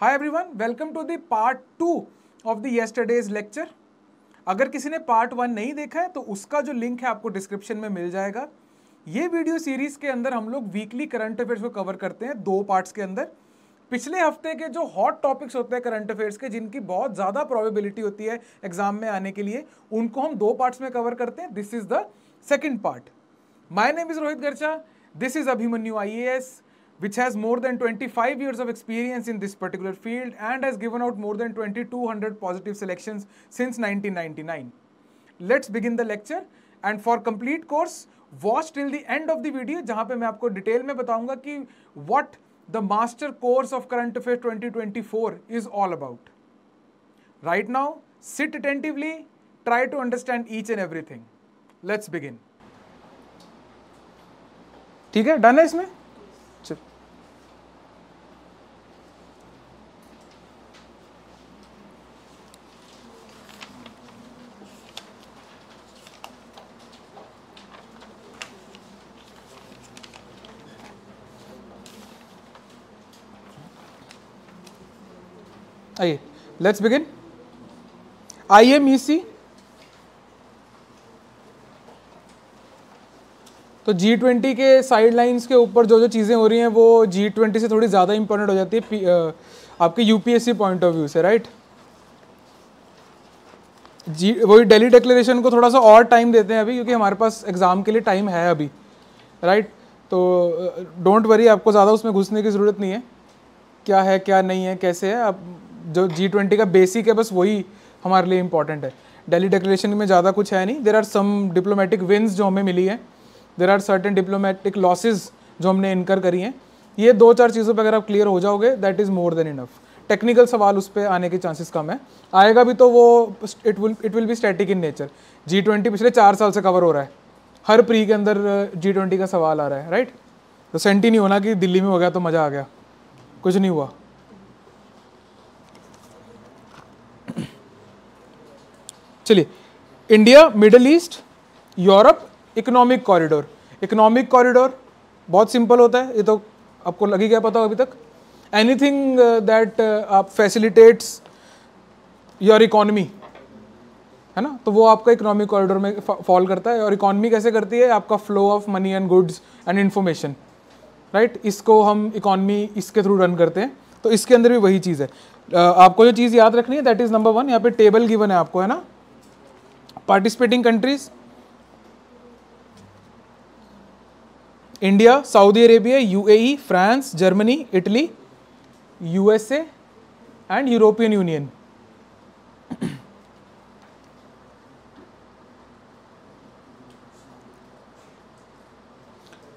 Hi everyone welcome to the part two of the yesterday's lecture अगर किसी ने part one नहीं देखा है तो उसका जो लिंक है आपको डिस्क्रिप्शन में मिल जाएगा ये वीडियो सीरीज के अंदर हम लोग वीकली करंट अफेयर्स को कवर करते हैं दो पार्ट्स के अंदर पिछले हफ्ते के जो हॉट टॉपिक्स होते हैं करंट अफेयर्स के जिनकी बहुत ज़्यादा प्रॉबेबिलिटी होती है एग्जाम में आने के लिए उनको हम दो पार्ट्स में कवर करते हैं this is the second part my name is Rohit Garcha this is Abhimanyu I A S which has more than 25 years of experience in this particular field and has given out more than 2200 positive selections since 1999. Let's begin the lecture and for complete course watch till the end of the video जहाँ पे मैं आपको detail में बताऊंगा कि what the master course of current affairs 2024 is all about. Right now sit attentively try to understand each and everything. Let's begin. ठीक है done है इसमें आइए let's begin I M E C तो जी ट्वेंटी के side lines के ऊपर जो जो चीज़ें हो रही हैं वो जी ट्वेंटी से थोड़ी ज़्यादा इंपॉर्टेंट हो जाती है आपके यूपीएससी पॉइंट ऑफ व्यू से राइट जी वही डेली डिक्लेरेशन को थोड़ा सा और टाइम देते हैं अभी क्योंकि हमारे पास एग्ज़ाम के लिए टाइम है अभी राइट तो डोंट वरी आपको ज़्यादा उसमें घुसने की ज़रूरत नहीं है क्या है क्या नहीं है कैसे है आप जो जी ट्वेंटी का बेसिक है बस वही हमारे लिए इंपॉर्टेंट है डेली डिक्लेरेशन में ज़्यादा कुछ है नहीं there are some diplomatic wins जो हमें मिली है there are certain diplomatic losses जो हमने इनकर करी हैं ये दो चार चीज़ों पर अगर आप क्लियर हो जाओगे that is more than enough technical सवाल उस पर आने के चांसेस कम है आएगा भी तो वो it will it will be static in nature G twenty पिछले चार साल से कवर हो रहा है हर प्री के अंदर जी uh, ट्वेंटी का सवाल आ रहा है राइट तो सेंटी नहीं होना कि दिल्ली में हो गया तो मज़ा आ गया कुछ नहीं हुआ चलिए India Middle East Europe economic corridor economic corridor बहुत सिंपल होता है ये तो आपको लगी क्या पता हो अभी तक एनीथिंग दैट uh, uh, आप फैसिलिटेट्स योर इकोनॉमी है ना तो वो आपका इकोनॉमिक कॉरिडोर में फॉल करता है और इकोनॉमी कैसे करती है आपका flow of money and goods and information right इसको हम इकोनॉमी इसके थ्रू रन करते हैं तो इसके अंदर भी वही चीज़ है uh, आपको जो चीज़ याद रखनी है दैट इज़ नंबर वन यहाँ पे टेबल गिवन है आपको है ना participating countries India Saudi Arabia UAE France Germany Italy USA and European Union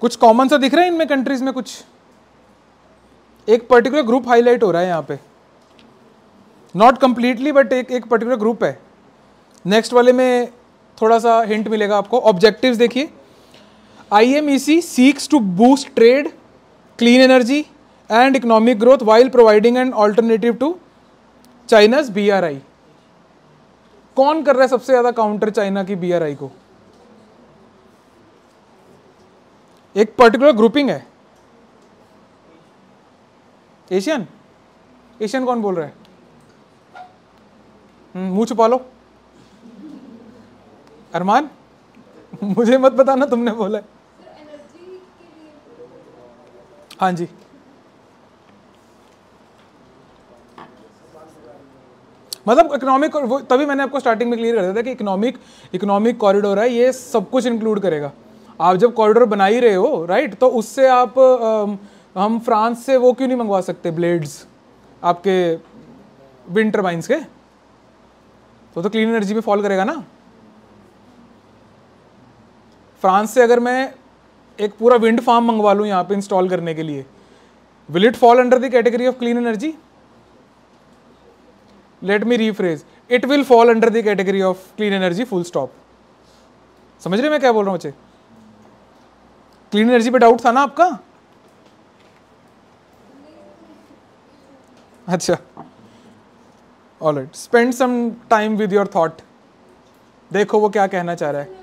कुछ कॉमन सा दिख रहा है इनमें कंट्रीज में कुछ एक पर्टिकुलर ग्रुप हाईलाइट हो रहा है यहां पे नॉट कंप्लीटली बट एक एक पर्टिकुलर ग्रुप है नेक्स्ट वाले में थोड़ा सा हिंट मिलेगा आपको ऑब्जेक्टिव्स देखिए I M E C seeks to boost trade clean energy and economic growth while providing and alternative to China's B R I कौन कर रहा है सबसे ज़्यादा काउंटर चाइना की बी आर आई को एक पर्टिकुलर ग्रुपिंग है एशियन एशियन कौन बोल रहा है हम्म, मुँह छुपा लो अरमान मुझे मत बताना तुमने बोला हाँ जी मतलब इकोनॉमिक वो तभी मैंने आपको स्टार्टिंग में क्लियर कर दिया था कि इकोनॉमिक इकोनॉमिक कॉरिडोर है ये सब कुछ इंक्लूड करेगा आप जब कॉरिडोर बना ही रहे हो राइट तो उससे आप आ, हम फ्रांस से वो क्यों नहीं मंगवा सकते ब्लेड्स आपके विंटर माइंस के तो तो क्लीन एनर्जी में फॉल करेगा ना फ्रांस से अगर मैं एक पूरा विंड फार्म मंगवा लूँ यहाँ पे इंस्टॉल करने के लिए will it fall under the category of clean energy let me rephrase it will fall under the category of clean energy full stop समझ रहे मैं क्या बोल रहा हूँ बच्चे क्लीन एनर्जी पे डाउट था ना आपका अच्छा all right spend some time with your thought देखो वो क्या कहना चाह रहा है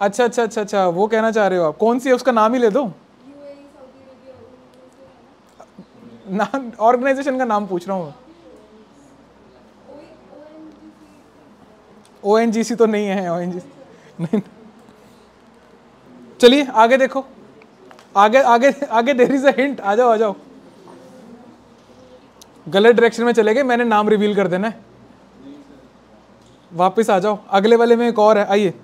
अच्छा अच्छा अच्छा अच्छा वो कहना चाह रहे हो आप कौन सी है उसका नाम ही ले दो नाम ऑर्गेनाइजेशन का नाम पूछ रहा हूँ ओ एन जी सी तो नहीं है ओ एन जी नहीं चलिए आगे देखो आगे आगे आगे देर इज हिंट आ जाओ आ जाओ गलत डायरेक्शन में चले गए मैंने नाम रिवील कर देना है वापस आ जाओ अगले वाले में एक और है आइए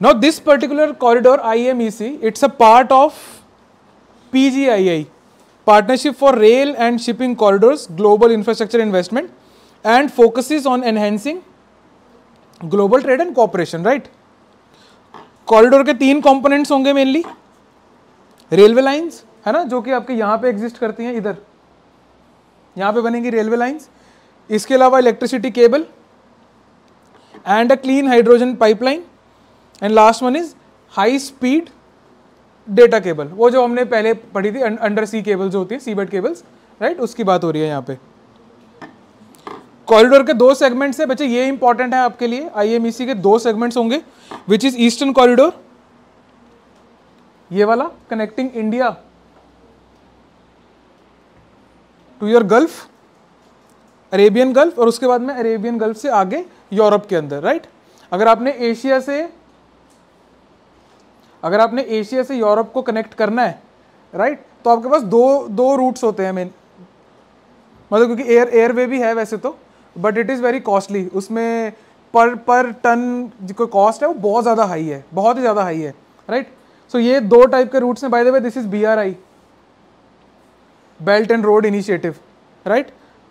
Now this particular corridor IMEC, it's a part of PGII, Partnership for Rail and Shipping Corridors Global Infrastructure Investment and focuses on enhancing global trade and cooperation, right? Corridor के तीन कंपोनेंट्स होंगे मेनली रेलवे लाइंस है ना जो कि आपके यहाँ पे एग्जिस्ट करती हैं इधर यहाँ पे बनेंगी रेलवे लाइंस इसके अलावा electricity cable and a clean hydrogen pipeline and last one is high speed data cable वो जो हमने पहले पढ़ी थी अंडर सी केबल जो होती है सीबेड केबल्स राइट उसकी बात हो रही है यहाँ पे कॉरिडोर के दो सेगमेंट्स है बच्चे ये इंपॉर्टेंट है आपके लिए आईएमईसी e के दो सेगमेंट्स होंगे विच इज ईस्टर्न कॉरिडोर ये वाला connecting India to your gulf Arabian gulf और उसके बाद में अरेबियन गल्फ से आगे यूरोप के अंदर राइट अगर आपने एशिया से अगर आपने एशिया से यूरोप को कनेक्ट करना है राइट तो आपके पास दो दो रूट्स होते हैं मेन मतलब क्योंकि एयर एयरवे भी है वैसे तो but it is very costly उसमें पर पर टन जो कॉस्ट है वो बहुत ज़्यादा हाई है बहुत ही ज़्यादा हाई है राइट सो ये दो टाइप के रूट्स हैं by the way this is B R I belt and road initiative right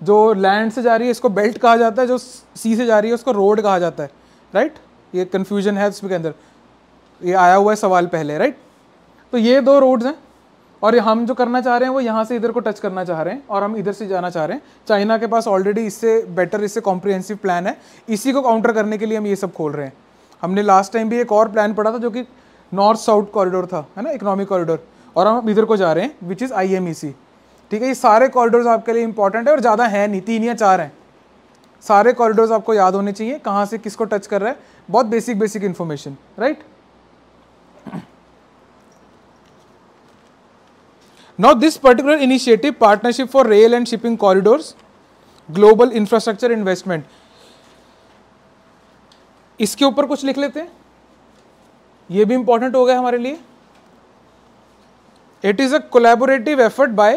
जो लैंड से जा रही है इसको बेल्ट कहा जाता है जो सी से जा रही है उसको रोड कहा जाता है राइट right? ये कन्फ्यूजन है उसके अंदर ये आया हुआ है सवाल पहले राइट तो ये दो रोड्स हैं और हम जो करना चाह रहे हैं वो यहाँ से इधर को टच करना चाह रहे हैं और हम इधर से जाना चाह रहे हैं चाइना के पास ऑलरेडी इससे बेटर इससे कॉम्प्रिहेंसिव प्लान है इसी को काउंटर करने के लिए हम ये सब खोल रहे हैं हमने लास्ट टाइम भी एक और प्लान पढ़ा था जो कि नॉर्थ साउथ कॉरिडोर था है ना इकोनॉमिक कॉरिडोर और हम इधर को जा रहे हैं विच इज़ आई ठीक है ये सारे कॉरिडोर्स आपके लिए इंपॉर्टेंट है और ज़्यादा है नहीं तीन या चार हैं सारे कॉरिडोर्स आपको याद होने चाहिए कहाँ से किसको टच कर रहा है बहुत basic basic information right Now, this particular initiative, Partnership for Rail and Shipping Corridors, Global Infrastructure Investment, इसके ऊपर कुछ लिख लेते हैं ये भी इंपॉर्टेंट हो गया हमारे लिए it is a collaborative effort by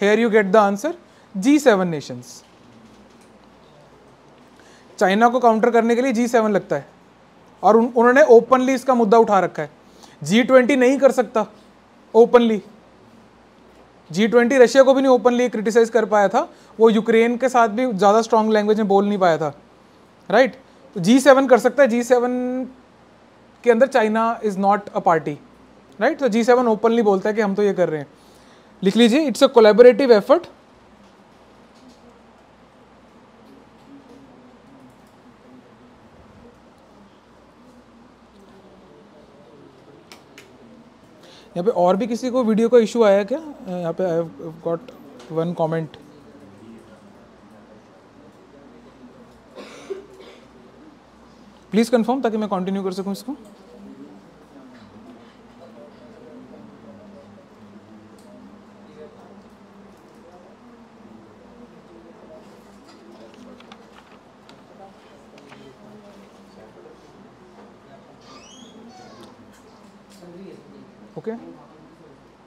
here you get the answer G seven nations China को काउंटर करने के लिए जी सेवन लगता है और उन्होंने ओपनली इसका मुद्दा उठा रखा है जी ट्वेंटी नहीं कर सकता ओपनली जी ट्वेंटी रशिया को भी नहीं ओपनली क्रिटिसाइज कर पाया था वो यूक्रेन के साथ भी ज़्यादा स्ट्रॉन्ग लैंग्वेज में बोल नहीं पाया था राइट तो जी सेवन कर सकता है जी सेवन के अंदर China is not a party right तो जी सेवन ओपनली बोलता है कि हम तो ये कर रहे हैं लिख लीजिए इट्स अ कोलेबोरेटिव एफर्ट यहाँ पे और भी किसी को वीडियो का इशू आया क्या यहाँ पे I have got one comment please confirm ताकि मैं कंटिन्यू कर सकूँ इसको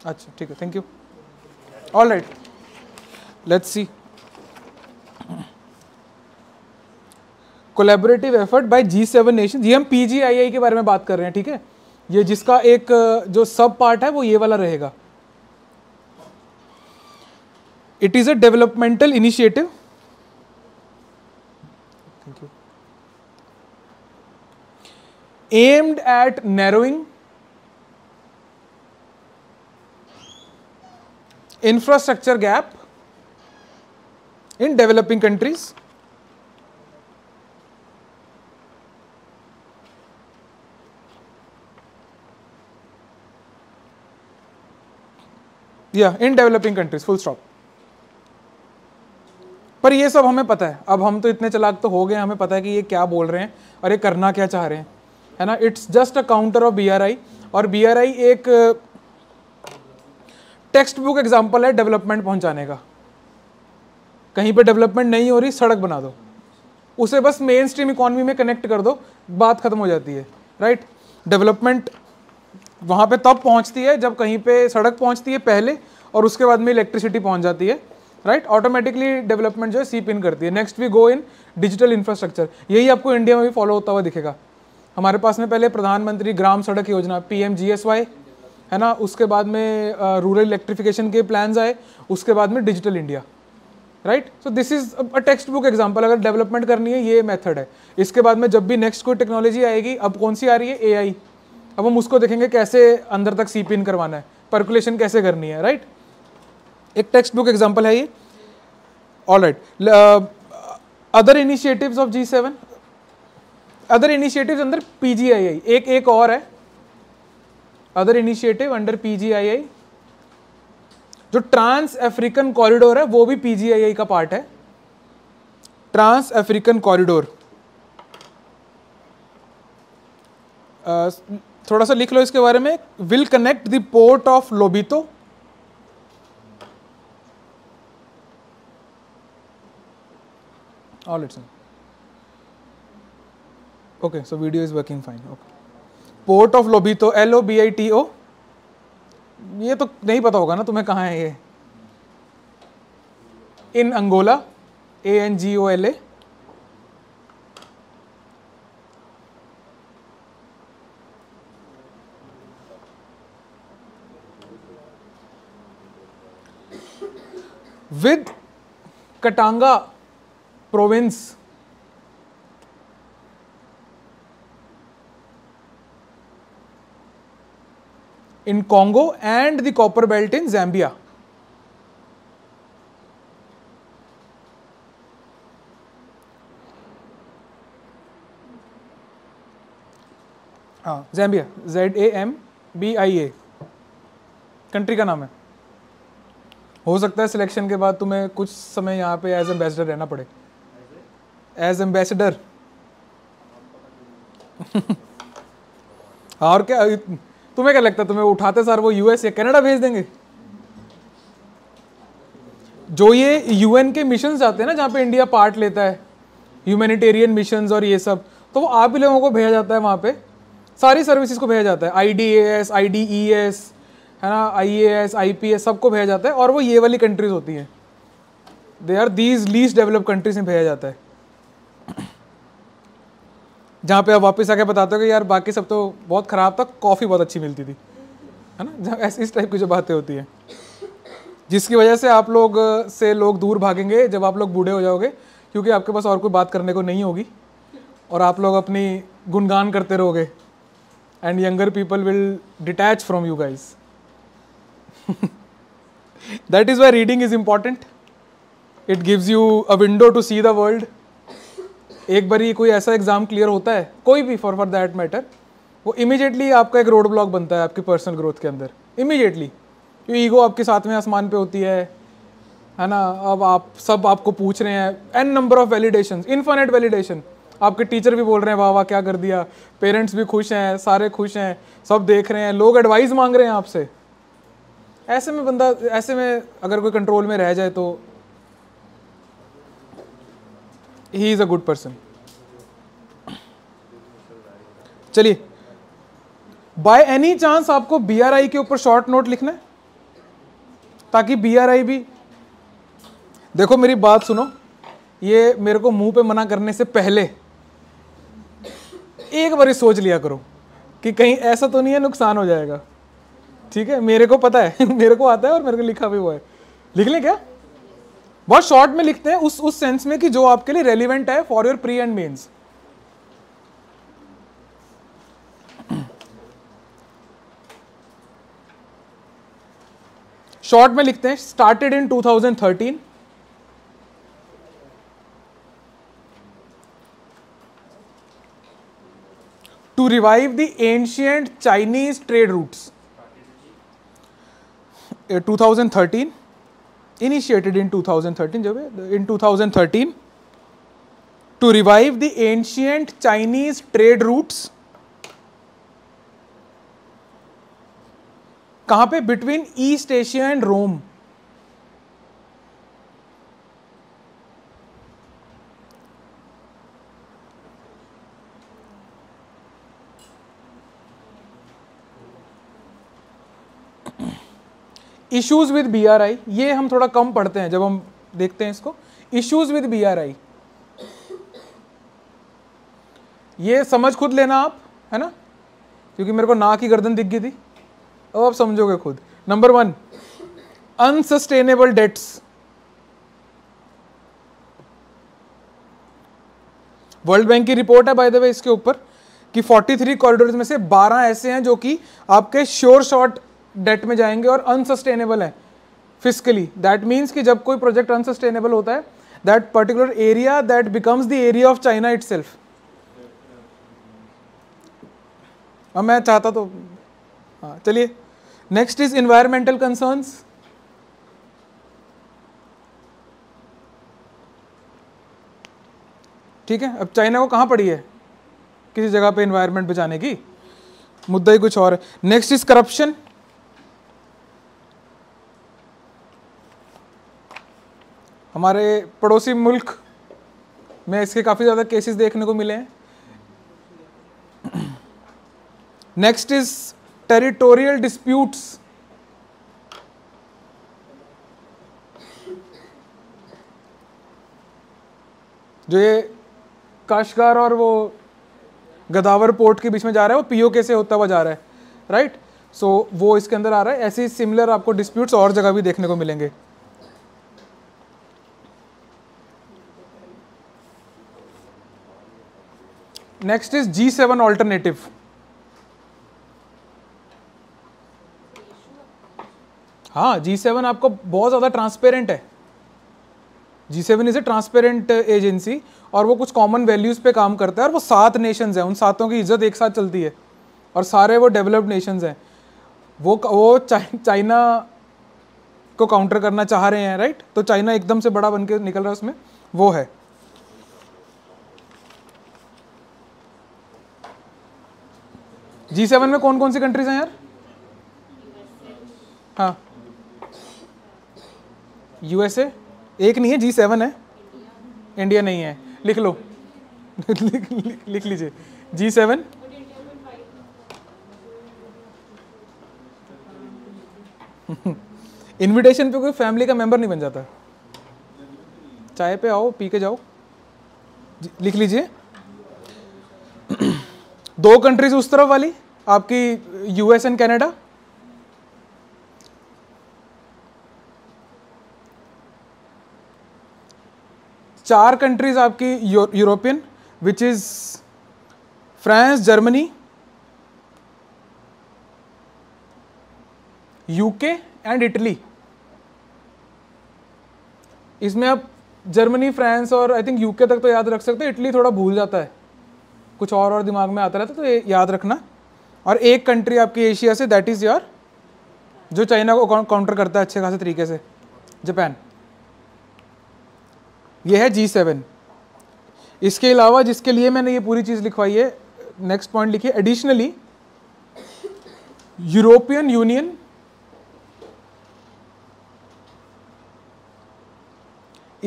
अच्छा ठीक है thank you all right let's see collaborative effort by G seven nation ये हम पीजीआईआई के बारे में बात कर रहे हैं ठीक है ये जिसका एक जो सब पार्ट है वो ये वाला रहेगा it is a developmental initiative thank you aimed at narrowing infrastructure gap in developing countries या in developing countries full stop पर ये सब हमें पता है अब हम तो इतने चलाक तो हो गए हमें पता है कि ये क्या बोल रहे हैं और ये करना क्या चाह रहे हैं है ना it's just a counter of B और बी एक टेक्स्ट बुक एग्जाम्पल है डेवलपमेंट पहुंचाने का कहीं पे डेवलपमेंट नहीं हो रही सड़क बना दो उसे बस मेन स्ट्रीम इकोनॉमी में कनेक्ट कर दो बात खत्म हो जाती है राइट डेवलपमेंट वहाँ पे तब पहुँचती है जब कहीं पे सड़क पहुँचती है पहले और उसके बाद में इलेक्ट्रिसिटी पहुँच जाती है राइट ऑटोमेटिकली डेवलपमेंट जो है सीप इन करती है next we go in digital infrastructure यही आपको इंडिया में भी फॉलो होता हुआ दिखेगा हमारे पास में पहले Pradhan Mantri Gram Sadak Yojana P M G S Y है ना उसके बाद में रूरल इलेक्ट्रिफिकेशन के प्लान्स आए उसके बाद में digital India right so this is a text book example अगर डेवलपमेंट करनी है ये मेथड है इसके बाद में जब भी नेक्स्ट कोई टेक्नोलॉजी आएगी अब कौन सी आ रही है ए आई अब हम उसको देखेंगे कैसे अंदर तक सी पिन करवाना है परकुलेशन कैसे करनी है राइट एक टेक्स्ट बुक एग्जाम्पल है ये all right other initiatives of G seven other initiatives under P एक एक और है अदर इनिशिएटिव अंडर पीजीआईआई जो ट्रांस अफ्रीकन कॉरिडोर है वो भी पीजीआईआई का पार्ट है ट्रांस अफ्रीकन कॉरिडोर थोड़ा सा लिख लो इसके बारे में will connect the port of Lobito all it's okay so video is working fine okay port of Lobito L O B I T O ये तो नहीं पता होगा ना तुम्हें कहाँ है ये in Angola A N G O L A with Katanga province in Congo and the copper belt in Zambia. हाँ Zambia Z A M B I A country का नाम है हो सकता है सिलेक्शन के बाद तुम्हें कुछ समय यहाँ पे एज एम्बेसडर रहना पड़े एज एम्बेसडर और क्या तुम्हें क्या लगता है तुम्हें उठाते सर वो यूएस या कनाडा भेज देंगे जो ये यूएन के मिशन जाते हैं ना जहाँ पे इंडिया पार्ट लेता है ह्यूमैनिटेरियन मिशन और ये सब तो वो आप ही लोगों को भेजा जाता है वहाँ पे सारी सर्विसेज को भेजा जाता है I D S I D E S है ना I A S I P S सबको भेजा जाता है और वो ये वाली कंट्रीज होती हैं they are these least develop countries में भेजा जाता है जहाँ पे आप वापस आके बताते हो कि यार बाकी सब तो बहुत ख़राब था कॉफ़ी बहुत अच्छी मिलती थी है ना जहाँ ऐसी इस टाइप की जो बातें होती हैं जिसकी वजह से आप लोग से लोग दूर भागेंगे जब आप लोग बूढ़े हो जाओगे क्योंकि आपके पास और कोई बात करने को नहीं होगी और आप लोग अपनी गुणगान करते रहोगे and younger people will detach from you guys that is why reading is important it gives you a window to see the world एक बार ही कोई ऐसा एग्ज़ाम क्लियर होता है कोई भी फॉर फॉर दैट मैटर वो इमीजिएटली आपका एक रोड ब्लॉक बनता है आपकी पर्सनल ग्रोथ के अंदर इमीजिएटली क्योंकि ईगो आपके साथ में आसमान पे होती है है ना अब आप सब आपको पूछ रहे हैं an number of validation infinite validation आपके टीचर भी बोल रहे हैं वाह वाह क्या कर दिया पेरेंट्स भी खुश हैं सारे खुश हैं सब देख रहे हैं लोग एडवाइस मांग रहे हैं आपसे ऐसे में बंदा ऐसे में अगर कोई कंट्रोल में रह जाए तो he is a good person चलिए बाय एनी चांस आपको बीआरआई के ऊपर शॉर्ट नोट लिखना है ताकि बीआरआई भी देखो मेरी बात सुनो ये मेरे को मुंह पे मना करने से पहले एक बार सोच लिया करो कि कहीं ऐसा तो नहीं है नुकसान हो जाएगा ठीक है मेरे को पता है मेरे को आता है और मेरे को लिखा भी हुआ है लिख लें क्या बहुत शॉर्ट में लिखते हैं उस उस सेंस में कि जो आपके लिए रेलिवेंट है for your pre and mains short में लिखते हैं started in 2013 to revive the ancient Chinese trade routes 2013 initiated in 2013 in 2013 to revive the ancient Chinese trade routes कहाँ पे between East Asia and Rome issues with B R I ये हम थोड़ा कम पढ़ते हैं जब हम देखते हैं इसको issues with B R I ये समझ खुद लेना आप है ना क्योंकि मेरे को ना की गर्दन दिख गई थी अब आप समझोगे खुद number one unsustainable debts World Bank की रिपोर्ट है बाय द वे इसके ऊपर कि 43 कॉरिडोर में से 12 ऐसे हैं जो कि आपके श्योर शॉट डेट में जाएंगे और अनसस्टेनेबल है फिजिकली दैट मीन्स कि जब कोई प्रोजेक्ट अनसस्टेनेबल होता है that particular area that becomes the area of China itself मैं चाहता तो हाँ चलिए नेक्स्ट इज इन्वायरमेंटल कंसर्न्स ठीक है अब चाइना को कहाँ पड़ी है किसी जगह पे इन्वायरमेंट बचाने की मुद्दा ही कुछ और है नेक्स्ट इज करप्शन हमारे पड़ोसी मुल्क में इसके काफ़ी ज़्यादा केसेस देखने को मिले हैं नेक्स्ट इज टेरिटोरियल डिस्प्यूट्स जो ये काशगार और वो गदावर पोर्ट के बीच में जा रहा है वो पीओके से होता हुआ जा रहा है राइट right? सो so, वो इसके अंदर आ रहा है ऐसे ही सिमिलर आपको डिस्प्यूट्स और जगह भी देखने को मिलेंगे next is G seven alternative हाँ जी सेवन आपको बहुत ज़्यादा ट्रांसपेरेंट है G seven is a transparent agency और वो कुछ कॉमन वैल्यूज़ पे काम करता है और वो सात नेशंस हैं उन सातों की इज्जत एक साथ चलती है और सारे वो डेवलप्ड नेशंस हैं वो वो चाइना को काउंटर करना चाह रहे हैं राइट तो चाइना एकदम से बड़ा बन के निकल रहा है उसमें वो है जी सेवन में कौन कौन सी कंट्रीज हैं यार हाँ यूएसए एक नहीं है जी सेवन है इंडिया नहीं है लिख लो लिख, लीजिए जी सेवन इनविटेशन पे कोई फैमिली का मेंबर नहीं बन जाता चाय पे आओ पी के जाओ लिख लीजिए दो कंट्रीज उस तरफ वाली आपकी यूएस एंड कैनेडा चार कंट्रीज आपकी European which is France Germany UK and Italy इसमें आप जर्मनी फ्रांस और आई थिंक यूके तक तो याद रख सकते हैं इटली थोड़ा भूल जाता है कुछ और और दिमाग में आता रहता तो ये याद रखना और एक कंट्री आपकी एशिया से दैट इज़ योर जो चाइना को काउंटर करता है अच्छे खासे तरीके से जापान ये है जी सेवन इसके अलावा जिसके लिए मैंने ये पूरी चीज़ लिखवाई है नेक्स्ट पॉइंट लिखिए additionally European Union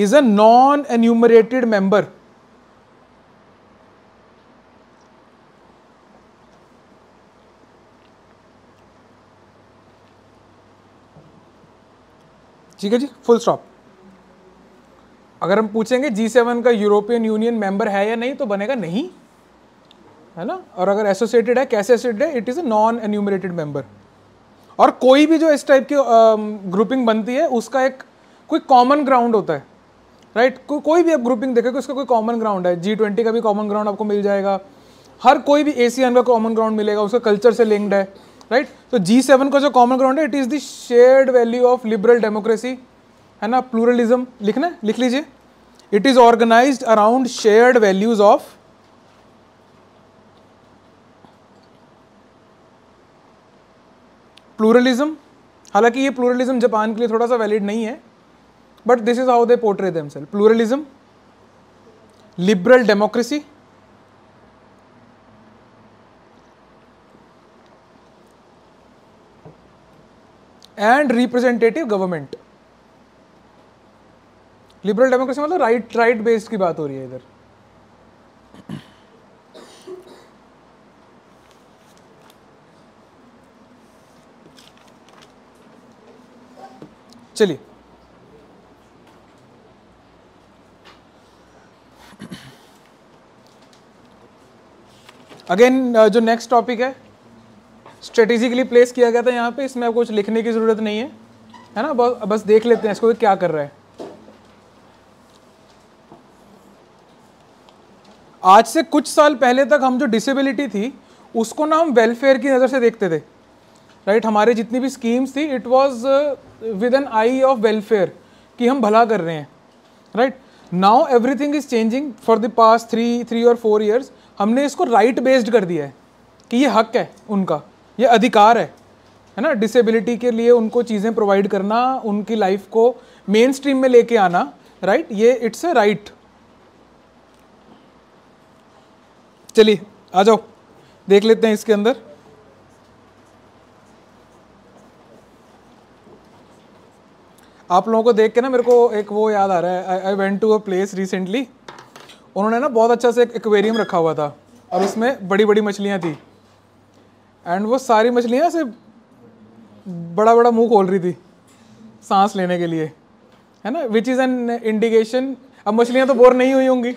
is a non enumerated member ठीक है जी फुल स्टॉप अगर हम पूछेंगे जी सेवन का यूरोपियन यूनियन मेंबर है या नहीं तो बनेगा नहीं है ना और अगर एसोसिएटेड है कैसे एसोसिएटेड है it is a non enumerated member और कोई भी जो इस टाइप की ग्रुपिंग बनती है उसका एक कोई कॉमन ग्राउंड होता है राइट right? को, कोई भी आप ग्रुपिंग देखेंगे उसका कोई कॉमन ग्राउंड है जी ट्वेंटी का भी कॉमन ग्राउंड आपको मिल जाएगा हर कोई भी एशियन का कॉमन ग्राउंड मिलेगा उसका कल्चर से लिंक्ड है राइट तो जी सेवन का जो कॉमन ग्राउंड है it is the shared value of liberal democracy है ना प्लूरलिज्म लिखना लिख लीजिए it is organise around shared values of pluralism हालांकि ये प्लूरलिज्म जापान के लिए थोड़ा सा वैलिड नहीं है but this is how they portray themselves pluralism liberal democracy and representative government liberal democracy मतलब राइट राइट बेस्ड की बात हो रही है इधर चलिए अगेन uh, जो नेक्स्ट टॉपिक है स्ट्रेटेजिकली प्लेस किया गया था यहाँ पे इसमें कुछ लिखने की ज़रूरत नहीं है है ना बस बस देख लेते हैं इसको क्या कर रहा है आज से कुछ साल पहले तक हम जो डिसेबिलिटी थी उसको ना हम वेलफेयर की नज़र से देखते थे राइट right? हमारे जितनी भी स्कीम्स थी it was with an eye of welfare कि हम भला कर रहे हैं right now everything is changing for the past three three और फोर ईयर्स हमने इसको राइट right बेस्ड कर दिया है कि ये हक है उनका ये अधिकार है है ना डिसेबिलिटी के लिए उनको चीज़ें प्रोवाइड करना उनकी लाइफ को मेन स्ट्रीम में लेके आना राइट ये इट्स अ राइट चलिए आ जाओ देख लेते हैं इसके अंदर आप लोगों को देख के ना मेरे को एक वो याद आ रहा है I went to a place recently उन्होंने ना बहुत अच्छा से एक एक्वेरियम रखा हुआ था और उसमें बड़ी बड़ी मछलियाँ थी एंड वो सारी मछलियाँ ऐसे बड़ा बड़ा मुंह खोल रही थी सांस लेने के लिए है ना विच इज़ एन इंडिकेशन अब मछलियाँ तो बोर नहीं हुई होंगी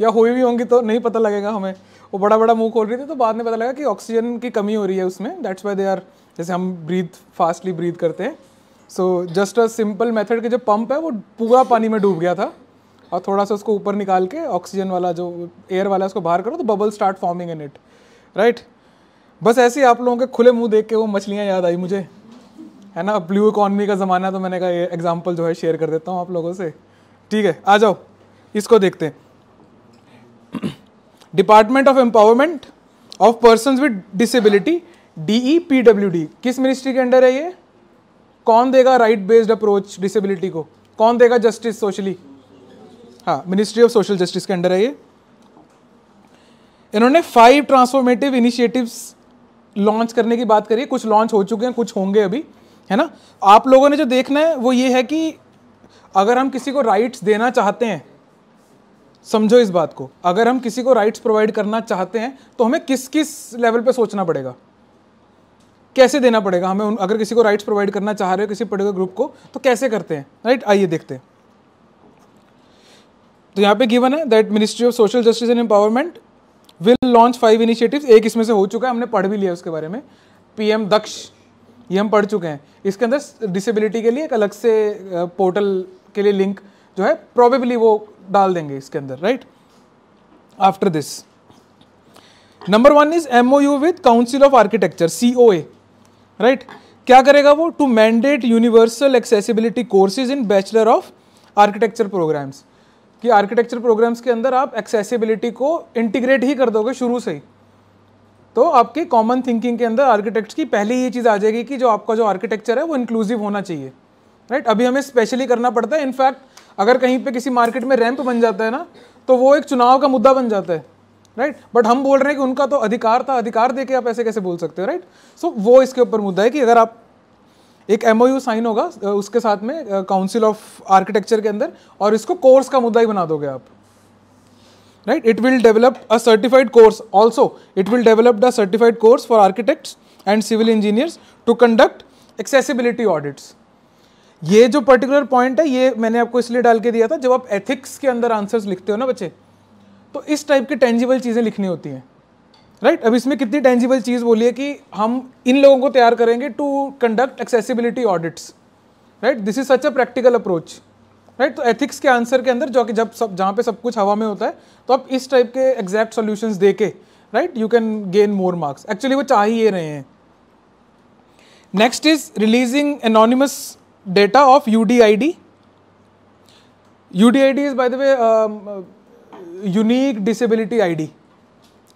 या हुई भी होंगी तो नहीं पता लगेगा हमें वो बड़ा बड़ा मुंह खोल रही थी तो बाद में पता लगा कि ऑक्सीजन की कमी हो रही है उसमें दैट्स वाई दे आर जैसे हम ब्रीथ फास्टली ब्रीथ करते हैं so just a simple method के जो पंप है वो पूरा पानी में डूब गया था और थोड़ा सा उसको ऊपर निकाल के ऑक्सीजन वाला जो एयर वाला उसको बाहर करो तो bubble start forming in it right बस ऐसे ही आप लोगों के खुले मुंह देख के वो मछलियाँ याद आई मुझे है ना ब्लू इकॉनमी का ज़माना तो मैंने कहा ये एग्जाम्पल जो है शेयर कर देता हूँ आप लोगों से ठीक है आ जाओ इसको देखते हैं department of empowerment of person with disability D E P W D किस मिनिस्ट्री के अंडर है ये कौन देगा राइट बेस्ड अप्रोच डिसेबिलिटी को कौन देगा जस्टिस सोशली हाँ मिनिस्ट्री ऑफ सोशल जस्टिस के अंडर है ये इन्होंने फाइव ट्रांसफॉर्मेटिव इनिशिएटिव्स लॉन्च करने की बात करिए कुछ लॉन्च हो चुके हैं कुछ होंगे अभी है ना आप लोगों ने जो देखना है वो ये है कि अगर हम किसी को राइट्स देना चाहते हैं समझो इस बात को अगर हम किसी को राइट्स प्रोवाइड करना चाहते हैं तो हमें किस किस लेवल पे सोचना पड़ेगा कैसे देना पड़ेगा हमें अगर किसी को राइट्स प्रोवाइड करना चाह रहे हो किसी पर्टिकुलर ग्रुप को तो कैसे करते हैं राइट आइए देखते हैं तो यहाँ पे गिवन है that ministry of social justice and empowerment will launch five initiatives एक इसमें से हो चुका है हमने पढ़ भी लिया उसके बारे में पीएम दक्ष ये हम पढ़ चुके हैं इसके अंदर डिसेबिलिटी के लिए एक अलग से पोर्टल के लिए लिंक जो है प्रॉबेबली वो डाल देंगे इसके अंदर right after this number one is M O U with council of architecture C O A right क्या करेगा वो to mandate universal accessibility courses in bachelor of architecture programmes कि आर्किटेक्चर प्रोग्राम्स के अंदर आप एक्सेसिबिलिटी को इंटीग्रेट ही कर दोगे शुरू से ही तो आपके कॉमन थिंकिंग के अंदर आर्किटेक्ट की पहली ही चीज़ आ जाएगी कि जो आपका जो आर्किटेक्चर है वो इंक्लूसिव होना चाहिए राइट अभी हमें स्पेशली करना पड़ता है इनफैक्ट अगर कहीं पे किसी मार्केट में रैंप बन जाता है ना तो वो एक चुनाव का मुद्दा बन जाता है राइट बट हम बोल रहे हैं कि उनका तो अधिकार था अधिकार दे के आप ऐसे कैसे बोल सकते हो राइट सो वो इसके ऊपर मुद्दा है कि अगर आप एक एम साइन होगा उसके साथ में काउंसिल ऑफ आर्किटेक्चर के अंदर और इसको कोर्स का मुद्दा ही बना दोगे आप right it will develop a certified course also it will develop the certified course for architects and civil engineers to conduct accessibility audits ये जो पर्टिकुलर पॉइंट है ये मैंने आपको इसलिए डाल के दिया था जब आप एथिक्स के अंदर आंसर्स लिखते हो ना बच्चे तो इस टाइप की टेंजिबल चीज़ें लिखनी होती हैं राइट right? अब इसमें कितनी टेंजिबल चीज़ बोली है कि हम इन लोगों को तैयार करेंगे to conduct accessibility audits right this is such a practical approach right तो एथिक्स के आंसर के अंदर जो कि जब सब जहाँ पे सब कुछ हवा में होता है तो आप इस टाइप के एग्जैक्ट सोल्यूशंस दे के right you can gain more marks actually वो चाह ही रहे हैं next is releasing anonymous data of U D I D U D I D is by the way unique disability I D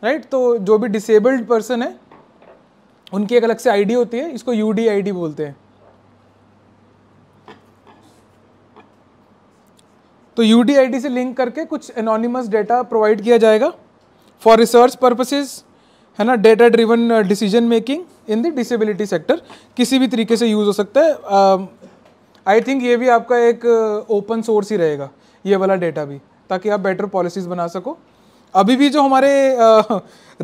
right तो जो भी डिसेबल्ड पर्सन है उनकी एक अलग से आईडी होती है इसको यू डी बोलते हैं तो यू डी से लिंक करके कुछ एनोनिमस डेटा प्रोवाइड किया जाएगा फॉर रिसर्च पर्पसेस है ना data driven decision making in the disability sector किसी भी तरीके से यूज़ हो सकता है आई um, थिंक ये भी आपका एक ओपन uh, सोर्स ही रहेगा ये वाला डेटा भी ताकि आप बेटर पॉलिसीज़ बना सको अभी भी जो हमारे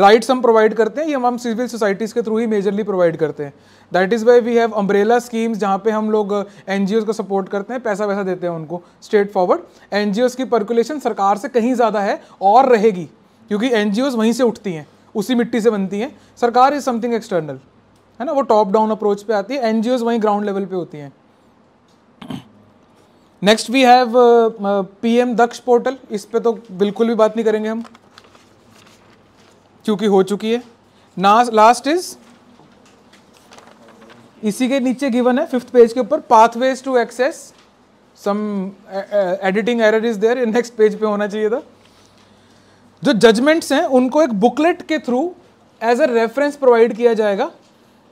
राइट्स हम प्रोवाइड करते हैं ये हम हम सिविल सोसाइटीज़ के थ्रू ही मेजरली प्रोवाइड करते हैं that is why we have umbrella schemes जहाँ पे हम लोग एन को सपोर्ट करते हैं पैसा वैसा देते हैं उनको स्ट्रेट फॉरवर्ड एन की पर्कुलेशन सरकार से कहीं ज़्यादा है और रहेगी क्योंकि एन वहीं से उठती हैं उसी मिट्टी से बनती हैं सरकार इज़ समथिंग एक्सटर्नल है ना वो टॉप डाउन अप्रोच पे आती है एन वहीं ग्राउंड लेवल पे होती हैं next we have M Daksh portal इस पर तो बिल्कुल भी बात नहीं करेंगे हम क्योंकि हो चुकी है ना लास्ट इज इसी के नीचे गिवन है फिफ्थ पेज के ऊपर pathways to access some editing error is there next page पे होना चाहिए था जो जजमेंट्स हैं उनको एक बुकलेट के through as a reference provide किया जाएगा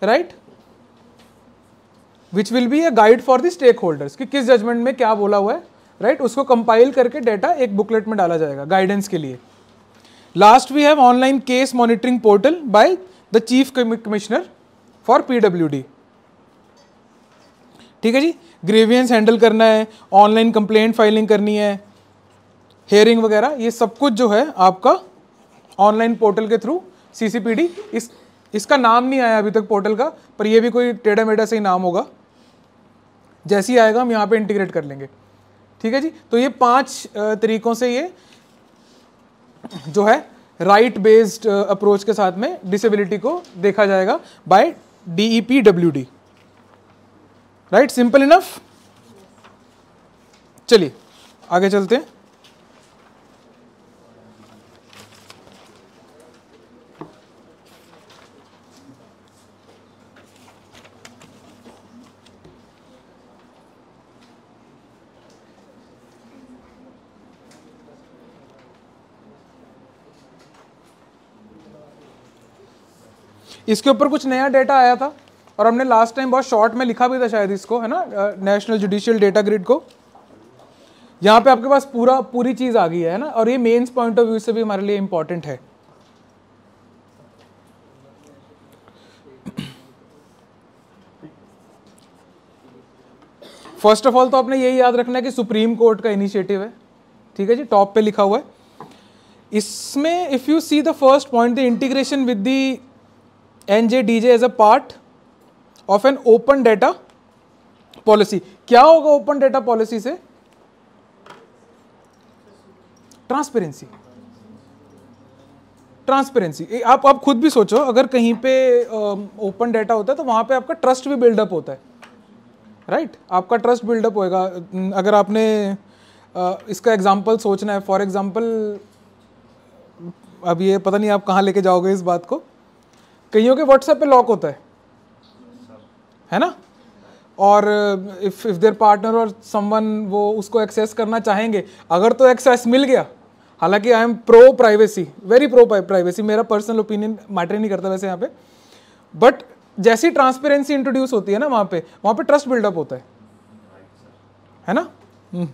right which will be a guide for the stakeholders कि किस जजमेंट में क्या बोला हुआ है राइट right? उसको कंपाइल करके डेटा एक बुकलेट में डाला जाएगा गाइडेंस के लिए last we have online case monitoring portal by the chief commissioner for PWD ठीक है जी ग्रेवियंस हैंडल करना है ऑनलाइन कंप्लेंट फाइलिंग करनी है हेयरिंग वगैरह ये सब कुछ जो है आपका ऑनलाइन पोर्टल के थ्रू सीसीपीडी इस इसका नाम नहीं आया अभी तक पोर्टल का पर ये भी कोई टेढ़ा मेढ़ा से ही नाम होगा जैसे ही आएगा हम यहाँ पे इंटीग्रेट कर लेंगे ठीक है जी तो ये पांच तरीकों से ये जो है राइट बेस्ड अप्रोच के साथ में डिसेबिलिटी को देखा जाएगा by D P W D right simple enough चलिए आगे चलते हैं इसके ऊपर कुछ नया डेटा आया था और हमने लास्ट टाइम बहुत शॉर्ट में लिखा भी था शायद इसको है ना नेशनल जुडिशियल डेटा ग्रिड को यहाँ पे आपके पास पूरा पूरी चीज़ आ गई है ना और ये मेन्स पॉइंट ऑफ व्यू से भी हमारे लिए इम्पोर्टेंट है फर्स्ट ऑफ ऑल तो आपने यही याद रखना है कि सुप्रीम कोर्ट का इनिशिएटिव है ठीक है जी टॉप पे लिखा हुआ है इसमें if you see the first point the integration with the D J as a part of an open data policy क्या होगा ओपन डेटा पॉलिसी से ट्रांसपेरेंसी ट्रांसपेरेंसी आप आप खुद भी सोचो अगर कहीं पे ओपन डेटा होता है तो वहां पे आपका ट्रस्ट भी बिल्डअप होता है राइट right? आपका ट्रस्ट बिल्डअप होएगा अगर आपने आ, इसका एग्जांपल सोचना है फॉर एग्जांपल अब ये पता नहीं आप कहाँ लेके जाओगे इस बात को कईयों के व्हाट्सएप पे लॉक होता है है ना और इफ़ इफ़ देर पार्टनर और समवन वो उसको एक्सेस करना चाहेंगे अगर तो एक्सेस मिल गया हालांकि I am pro privacy very pro privacy मेरा पर्सनल ओपिनियन मैटर नहीं करता वैसे यहाँ पे बट जैसी ट्रांसपेरेंसी इंट्रोड्यूस होती है ना वहाँ पे वहाँ पे ट्रस्ट बिल्डअप होता है है ना हम्म।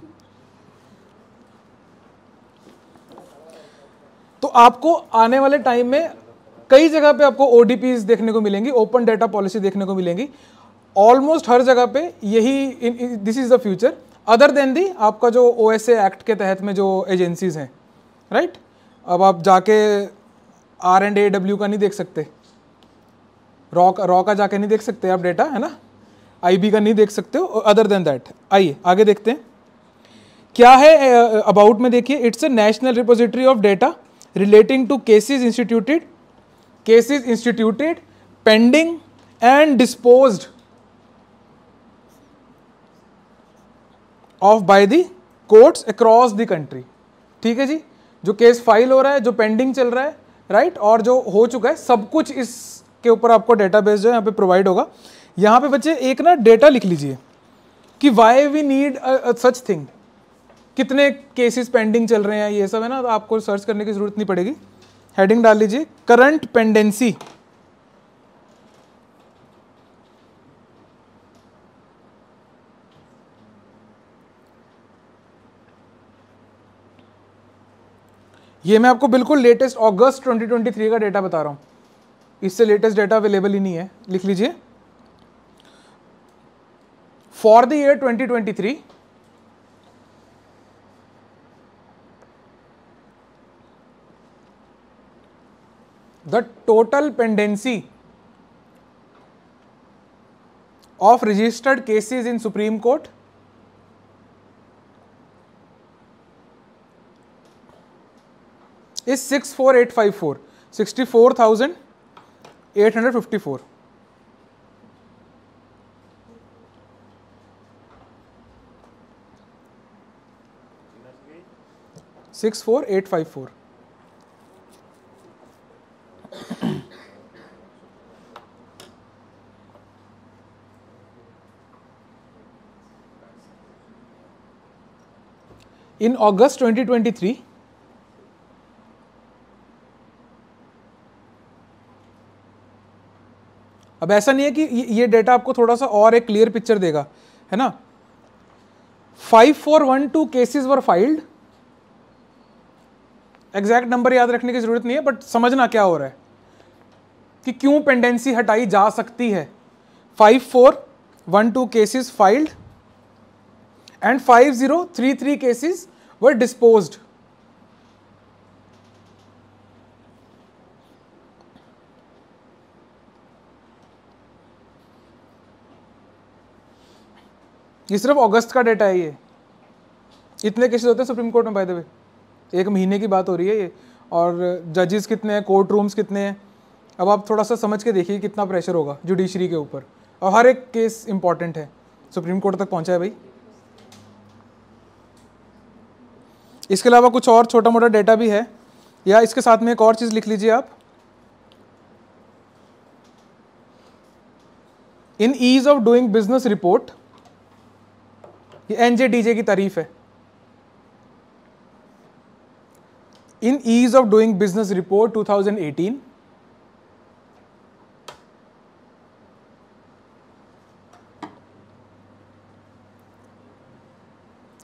तो आपको आने वाले टाइम में कई जगह पे आपको ओडीपी देखने को मिलेंगी ओपन डेटा पॉलिसी देखने को मिलेंगी ऑलमोस्ट हर जगह पे यही this is the future other than the आपका जो ओ एक्ट के तहत में जो एजेंसीज हैं राइट अब आप जाके आर एंड ए डब्ल्यू का नहीं देख सकते रॉ का रॉ का जाके नहीं देख सकते आप डेटा है ना आईबी का नहीं देख सकते हो अदर देन दैट आइए आगे देखते हैं क्या है अबाउट में देखिए it's a national repository of data relating to cases instituted cases instituted, pending and disposed of by the courts across the country ठीक है जी जो केस फाइल हो रहा है जो पेंडिंग चल रहा है राइट right? और जो हो चुका है सब कुछ इसके ऊपर आपको डेटाबेस जो है यहाँ पे प्रोवाइड होगा यहाँ पे बच्चे एक ना डेटा लिख लीजिए कि why we need such thing कितने केसेस पेंडिंग चल रहे हैं ये सब है ना तो आपको सर्च करने की ज़रूरत नहीं पड़ेगी हेडिंग डाल लीजिए करंट पेंडेंसी ये मैं आपको बिल्कुल लेटेस्ट अगस्त 2023 का डेटा बता रहा हूं इससे लेटेस्ट डेटा अवेलेबल ही नहीं है लिख लीजिए for the year 2023 the total pendency of registered cases in Supreme Court is 64854, 64,854. Six four eight five four. In August 2023, अब ऐसा नहीं है कि ये डेटा आपको थोड़ा सा और एक क्लियर पिक्चर देगा है ना 5412 cases were filed exact number याद रखने की ज़रूरत नहीं है बट समझना क्या हो रहा है कि क्यों पेंडेंसी हटाई जा सकती है 5412 cases filed and 5033 cases were disposed. ये सिर्फ अगस्त का डेटा है ये इतने केसेस होते हैं सुप्रीम कोर्ट में बाय द वे एक महीने की बात हो रही है ये और जजेस कितने हैं कोर्ट रूम्स कितने हैं अब आप थोड़ा सा समझ के देखिए कितना प्रेशर होगा जुडिशरी के ऊपर और हर एक केस इंपॉर्टेंट है सुप्रीम कोर्ट तक पहुंचा है भाई इसके अलावा कुछ और छोटा मोटा डेटा भी है या इसके साथ में एक और चीज़ लिख लीजिए आप in ease of doing business report ये जे की तारीफ है in ease of doing business report 2018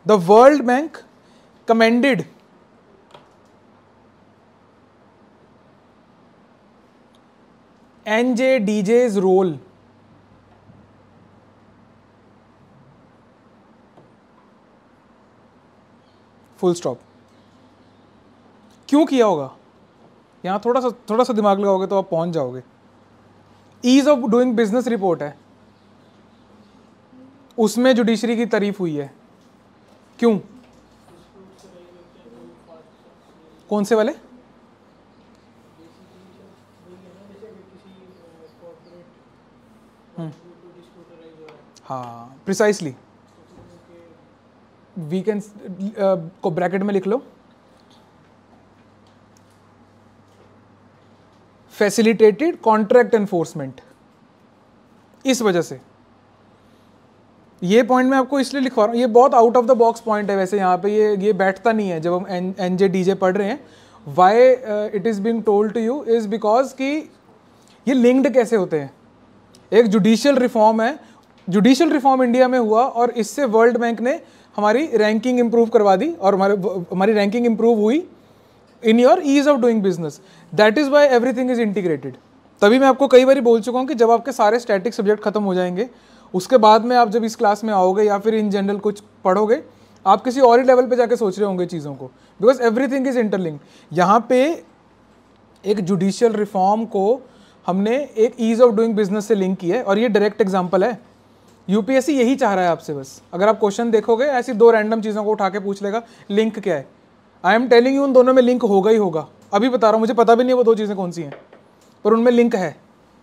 the World Bank commended NJ DG's role full stop क्यों किया होगा यहां थोड़ा सा थोड़ा सा दिमाग लगाओगे तो आप पहुंच जाओगे ease of doing business report है उसमें जुडिशरी की तारीफ हुई है क्यों कौन से वाले हम्म। हाँ प्रिसाइसली वीकेंड को ब्रैकेट में लिख लो फैसिलिटेटेड कॉन्ट्रैक्ट एनफोर्समेंट इस वजह से ये पॉइंट मैं आपको इसलिए लिखवा रहा हूँ ये बहुत out of the box point है वैसे यहाँ पे ये ये बैठता नहीं है जब हम N N J D J पढ़ रहे हैं why it is being told to you is because कि ये लिंक्ड कैसे होते हैं एक जुडिशियल रिफॉर्म है जुडिशियल रिफॉर्म इंडिया में हुआ और इससे वर्ल्ड बैंक ने हमारी रैंकिंग इम्प्रूव करवा दी और हमारे हमारी रैंकिंग इम्प्रूव हुई in your ease of doing business that is why everything is integrated तभी मैं आपको कई बार बोल चुका हूँ कि जब आपके सारे स्टैटिक सब्जेक्ट खत्म हो जाएंगे उसके बाद में आप जब इस क्लास में आओगे या फिर इन जनरल कुछ पढ़ोगे आप किसी और ही लेवल पे जाके सोच रहे होंगे चीज़ों को because everything is interlink यहाँ पे एक जुडिशियल रिफॉर्म को हमने एक ईज़ ऑफ डूइंग बिजनेस से लिंक किया है और ये डायरेक्ट एग्जाम्पल है यूपीएससी यही चाह रहा है आपसे बस अगर आप क्वेश्चन देखोगे ऐसी दो रैंडम चीज़ों को उठा के पूछ लेगा लिंक क्या है आई एम टेलिंग यू उन दोनों में लिंक होगा ही होगा अभी बता रहा हूँ मुझे पता भी नहीं है वो दो चीज़ें कौन सी हैं पर उनमें लिंक है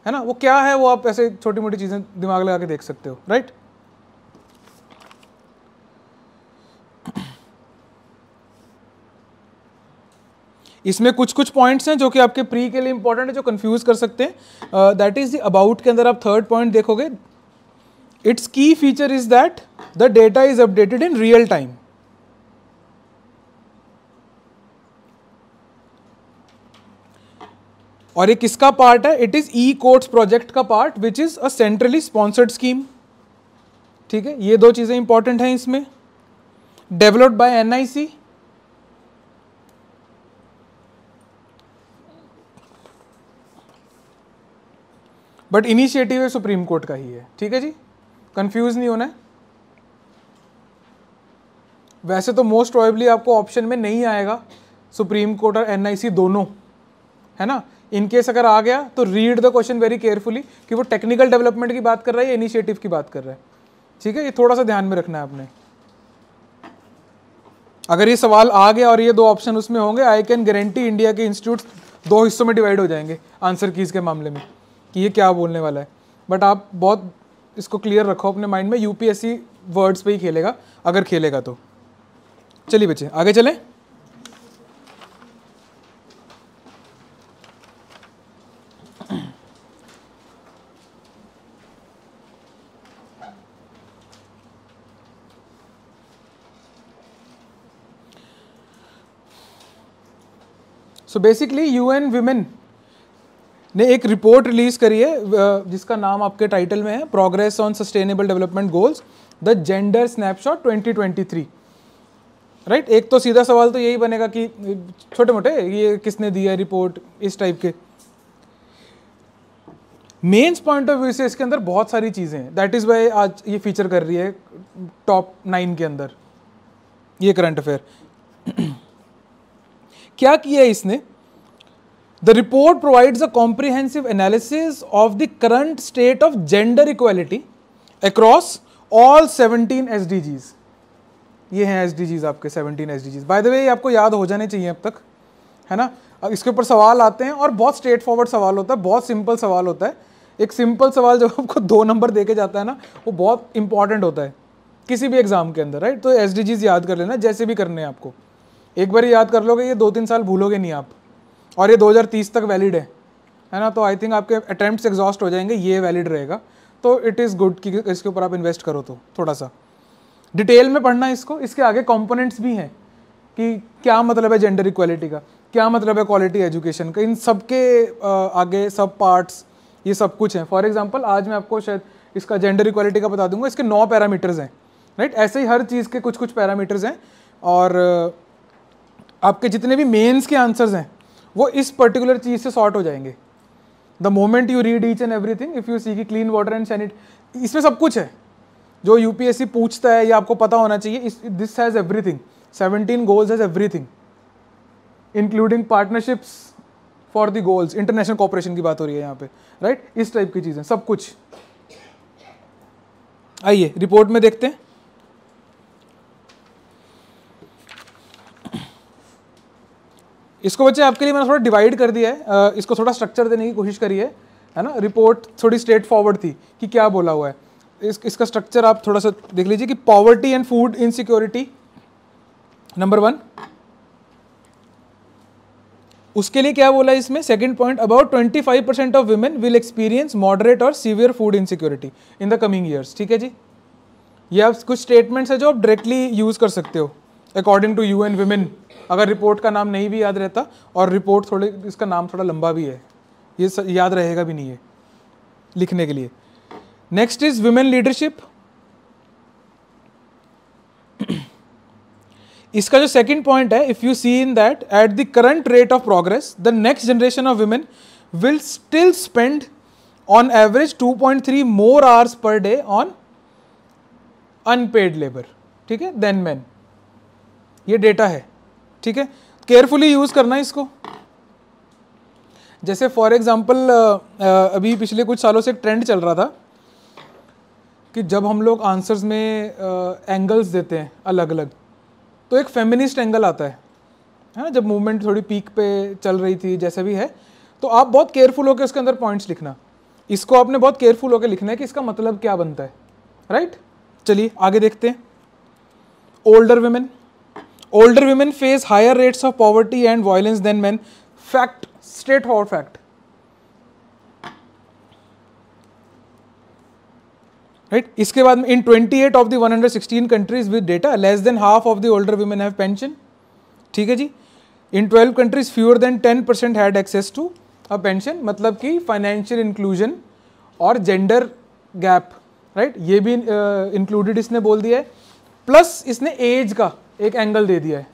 है ना वो क्या है वो आप ऐसे छोटी मोटी चीज़ें दिमाग लगा के देख सकते हो राइट इसमें कुछ कुछ पॉइंट्स हैं जो कि आपके प्री के लिए इंपॉर्टेंट है जो कंफ्यूज कर सकते हैं दैट इज द अबाउट के अंदर आप थर्ड पॉइंट देखोगे it's key feature is that the data is updated in real time और ये किसका पार्ट है it is e courts project का part which is a centrally sponsored scheme ठीक है ये दो चीज़ें इंपॉर्टेंट हैं इसमें developed by NIC but initiative है सुप्रीम कोर्ट का ही है ठीक है जी कंफ्यूज नहीं होना है वैसे तो मोस्ट ऑयबली आपको ऑप्शन में नहीं आएगा सुप्रीम कोर्ट और एनआईसी दोनों है ना इनकेस अगर आ गया तो read the question very carefully कि वो टेक्निकल डेवलपमेंट की बात कर रहा है या इनिशिएटिव की बात कर रहा है ठीक है ये थोड़ा सा ध्यान में रखना है आपने अगर ये सवाल आ गया और ये दो ऑप्शन उसमें होंगे आई कैन गारंटी इंडिया के इंस्टीट्यूट दो हिस्सों में डिवाइड हो जाएंगे आंसर कीज के मामले में कि ये क्या बोलने वाला है बट आप बहुत इसको क्लियर रखो अपने माइंड में यूपीएससी वर्ड्स पे ही खेलेगा अगर खेलेगा तो चलिए बच्चे आगे चलें so basically U N women ने एक रिपोर्ट रिलीज करी है जिसका नाम आपके टाइटल में है progress on sustainable development goals the gender snapshot 2023 right एक तो सीधा सवाल तो यही बनेगा कि छोटे मोटे ये किसने दिया है रिपोर्ट इस टाइप के मेंस पॉइंट ऑफ व्यू से इसके अंदर बहुत सारी चीज़ें हैं दैट इज़ वाई आज ये फीचर कर रही है टॉप नाइन के अंदर ये करंट अफेयर क्या किया है इसने the report provides a comprehensive analysis of the current state of gender equality across all 17 Gs ये हैं जीज आपके 17 एस बाय द वे आपको याद हो जाने चाहिए अब तक है ना इसके ऊपर सवाल आते हैं और बहुत स्ट्रेट फॉरवर्ड सवाल होता है बहुत सिंपल सवाल होता है एक सिंपल सवाल जब आपको दो नंबर दे के जाता है ना वो बहुत इंपॉर्टेंट होता है किसी भी एग्जाम के अंदर राइट तो एस याद कर लेना जैसे भी करने हैं आपको एक बार याद कर लोगे ये दो तीन साल भूलोगे नहीं आप और ये 2030 तक वैलिड है है ना तो आई थिंक आपके अटैम्प्ट एग्जॉस्ट हो जाएंगे ये वैलिड रहेगा तो इट इज़ गुड कि इसके ऊपर आप इन्वेस्ट करो तो थोड़ा सा डिटेल में पढ़ना इसको इसके आगे कॉम्पोनेंट्स भी हैं कि क्या मतलब है जेंडर इक्वालिटी का क्या मतलब है क्वालिटी एजुकेशन का इन सब के आगे सब पार्ट्स ये सब कुछ हैं फॉर एग्जाम्पल आज मैं आपको शायद इसका जेंडर इक्वालिटी का बता दूंगा इसके नौ पैरामीटर्स हैं राइट ऐसे ही हर चीज़ के कुछ कुछ पैरामीटर्स हैं और आपके जितने भी मेन्स के आंसर्स हैं वो इस पर्टिकुलर चीज़ से सॉर्ट हो जाएंगे the moment you read each and everything if you see की क्लीन वाटर एंड सैनिट इसमें सब कुछ है जो यूपीएससी पूछता है या आपको पता होना चाहिए this has everything seventeen goals has everything including partnerships for the goals international cooperation की बात हो रही है यहाँ पे राइट right? इस टाइप की चीज़ें सब कुछ आइए रिपोर्ट में देखते हैं इसको बच्चे आपके लिए मैंने थोड़ा डिवाइड कर दिया है इसको थोड़ा स्ट्रक्चर देने की कोशिश करी है है ना रिपोर्ट थोड़ी स्ट्रेट फॉरवर्ड थी कि क्या बोला हुआ है इस, इसका स्ट्रक्चर आप थोड़ा सा देख लीजिए कि poverty and food insecurity number one उसके लिए क्या बोला इसमें second point about 25 percent of women will experience moderate और severe food insecurity in the coming years ठीक है जी ये आप कुछ स्टेटमेंट्स है जो आप डायरेक्टली यूज़ कर सकते हो according to U N women अगर रिपोर्ट का नाम नहीं भी याद रहता और रिपोर्ट थोड़े इसका नाम थोड़ा लंबा भी है ये याद रहेगा भी नहीं है लिखने के लिए नेक्स्ट इज वुमेन लीडरशिप इसका जो सेकंड पॉइंट है if you see in that at the current rate of progress the next generation of women will still spend on average 2.3 more hours per day on unpaid labour ठीक है than men ये data है ठीक है carefully use करना इसको जैसे for example अभी पिछले कुछ सालों से एक ट्रेंड चल रहा था कि जब हम लोग आंसर्स में एंगल्स देते हैं अलग अलग तो एक फेमिनिस्ट एंगल आता है है ना जब मूवमेंट थोड़ी पीक पे चल रही थी जैसे भी है तो आप बहुत केयरफुल होकर उसके अंदर पॉइंट्स लिखना इसको आपने बहुत केयरफुल होकर लिखना है कि इसका मतलब क्या बनता है राइट चलिए आगे देखते हैं older women older women face higher rates of poverty and violence than man fact straight for fact right इसके बाद में in 28 of the 116 countries with data less than half of the older women have pension ठीक है जी in twelve countries fewer than ten percent had access to a pension मतलब कि financial inclusion और gender gap right ये भी included uh, इसने बोल दिया है प्लस इसने एज का एक एंगल दे दिया है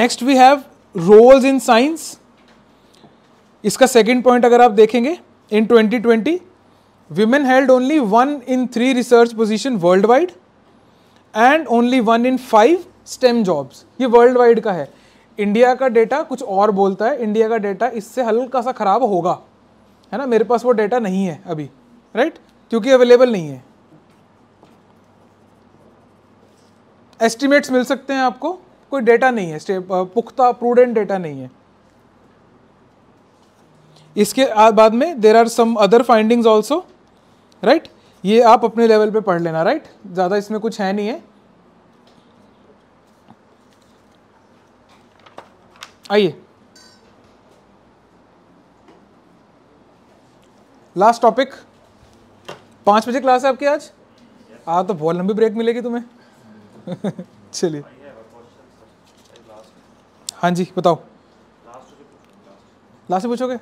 next we have roles in science इसका सेकेंड पॉइंट अगर आप देखेंगे in 2020 held only one in three research position worldwide and only one in five STEM jobs ये वर्ल्ड वाइड का है इंडिया का डेटा कुछ और बोलता है इंडिया का डेटा इससे हल्का सा ख़राब होगा है ना मेरे पास वो डेटा नहीं है अभी राइट right? क्योंकि अवेलेबल नहीं है एस्टिमेट्स मिल सकते हैं आपको कोई डेटा नहीं है पुख्ता प्रूडेंट डेटा नहीं है इसके बाद में there are some other findings also right ये आप अपने लेवल पे पढ़ लेना राइट right? ज़्यादा इसमें कुछ है नहीं है आइए लास्ट टॉपिक पाँच बजे क्लास है आपकी आज हाँ तो बहुत लंबी ब्रेक मिलेगी तुम्हें चलिए हाँ जी बताओ लास्ट पूछोगे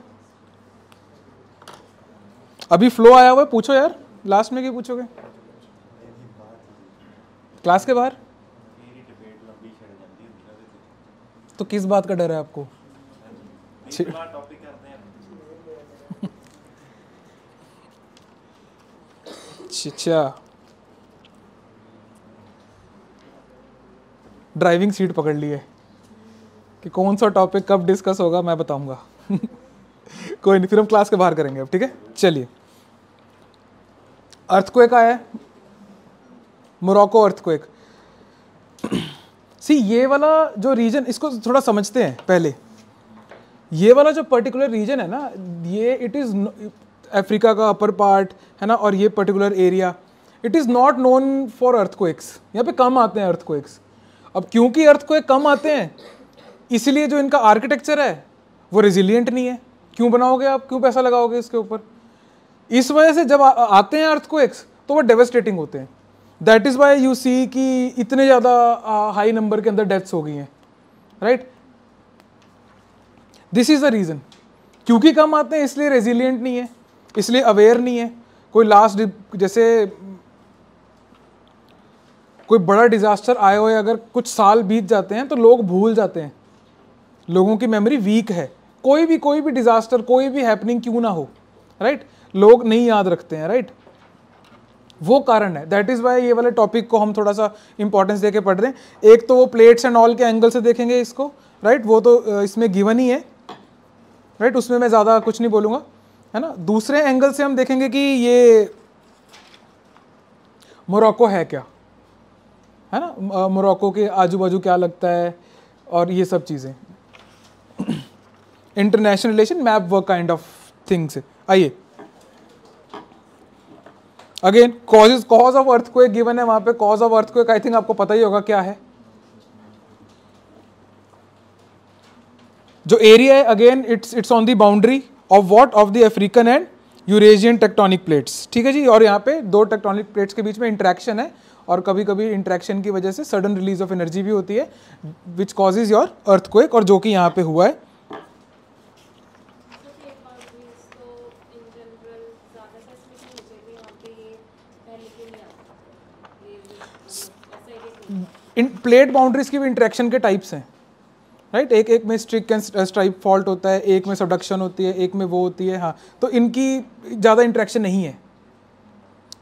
अभी फ्लो आया हुआ है पूछो यार लास्ट में क्यों पूछोगे क्लास के बाहर तो किस बात का डर है आपको अच्छा ड्राइविंग सीट पकड़ ली है कि कौन सा टॉपिक कब डिस्कस होगा मैं बताऊंगा कोई नहीं फिर हम क्लास के बाहर करेंगे अब ठीक है चलिए अर्थक्वेक आया अर्थ को अर्थक्वेक सी ये वाला जो रीजन इसको थोड़ा समझते हैं पहले ये वाला जो पर्टिकुलर रीजन है ना ये इट इज़ अफ्रीका का अपर पार्ट है ना और ये particular area it is not known for earthquakes यहाँ पे कम आते हैं अर्थक्वेक्स अब क्योंकि अर्थ को कम आते हैं इसलिए जो इनका आर्किटेक्चर है वो रेजिलियंट नहीं है क्यों बनाओगे आप क्यों पैसा लगाओगे इसके ऊपर इस वजह से जब आ, आते हैं अर्थ तो वो डेवेस्टेटिंग होते हैं that is why you see कि इतने ज़्यादा हाई नंबर के अंदर डेथ्स हो गई हैं right this is the reason क्योंकि कम आते हैं इसलिए रेजिलियंट नहीं है इसलिए अवेयर नहीं है कोई लास्ट जैसे कोई बड़ा डिज़ास्टर आए हुए अगर कुछ साल बीत जाते हैं तो लोग भूल जाते हैं लोगों की मेमोरी वीक है कोई भी कोई भी डिज़ास्टर कोई भी हैपनिंग क्यों ना हो राइट लोग नहीं याद रखते हैं राइट वो कारण है दैट इज़ वाई ये वाले टॉपिक को हम थोड़ा सा इंपॉर्टेंस दे पढ़ रहे हैं एक तो वो प्लेट्स एंड ऑल के एंगल से देखेंगे इसको राइट वो तो इसमें गिवन ही है राइट उसमें मैं ज़्यादा कुछ नहीं बोलूँगा है ना दूसरे एंगल से हम देखेंगे कि ये मोरक्को है क्या है ना मोरक्को के आजू बाजू क्या लगता है और ये सब चीज़ें international relation map work kind of things आइए again causes cause of earth को एक गिवन है वहां पे कॉज ऑफ अर्थ को आई थिंक आपको पता ही होगा क्या है जो एरिया है again it's it's on the boundary of what of the African and Eurasian tectonic plates ठीक है जी और यहाँ पे दो टेक्टोनिक प्लेट्स के बीच में इंट्रैक्शन है और कभी कभी इंट्रैक्शन की वजह से सडन रिलीज ऑफ एनर्जी भी होती है विच कॉजेज योर अर्थ और जो कि यहाँ पे हुआ है इन प्लेट बाउंड्रीज की भी इंट्रैक्शन के टाइप्स हैं राइट right? एक एक में स्ट्रिक एंड स्ट्राइप फॉल्ट होता है एक में सबडक्शन होती है एक में वो होती है हाँ तो इनकी ज़्यादा इंट्रैक्शन नहीं है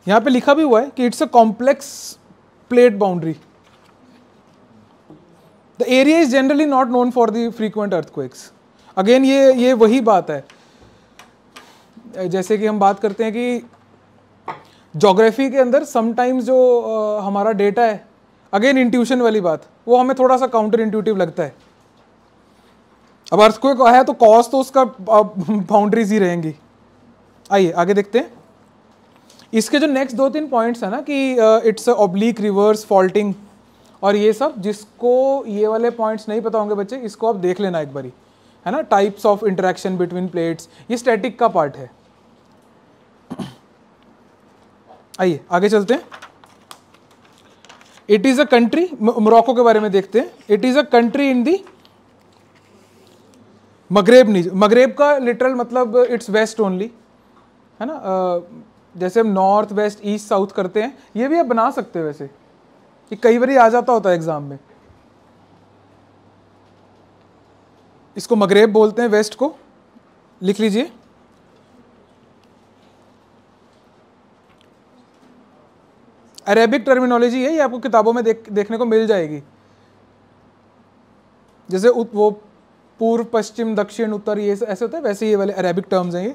यहां पे लिखा भी हुआ है कि it's a complex plate boundary the area is generally not known for the frequent earthquakes again ये ये वही बात है जैसे कि हम बात करते हैं कि जोग्राफी के अंदर समटाइम्स जो आ, हमारा डेटा है अगेन इंट्यूशन वाली बात वो हमें थोड़ा सा काउंटर इंट्यूटिव लगता है अब अर्थक्वेक है तो कॉज तो उसका बाउंड्रीज ही रहेंगी आइए आगे देखते हैं इसके जो नेक्स्ट दो तीन पॉइंट्स है ना कि इट्स ऑब्लिक रिवर्स फॉल्टिंग और ये सब जिसको ये वाले पॉइंट्स नहीं पता होंगे बच्चे इसको आप देख लेना एक बारी है ना types of interaction between plates ये स्टैटिक का पार्ट है आइए आगे चलते हैं it is a country Morocco के बारे में देखते हैं it is a country in the Maghreb निज मगरेब का लिटरल मतलब इट्स वेस्ट ओनली है ना uh, जैसे हम नॉर्थ वेस्ट ईस्ट साउथ करते हैं ये भी आप बना सकते हो वैसे ये कई बार आ जाता होता है एग्ज़ाम में इसको मगरेब बोलते हैं वेस्ट को लिख लीजिए अरेबिक टर्मिनोलॉजी है ये आपको किताबों में देख देखने को मिल जाएगी जैसे वो पूर्व पश्चिम दक्षिण उत्तर ये ऐसे होते हैं वैसे ये वाले अरेबिक टर्म्स हैं ये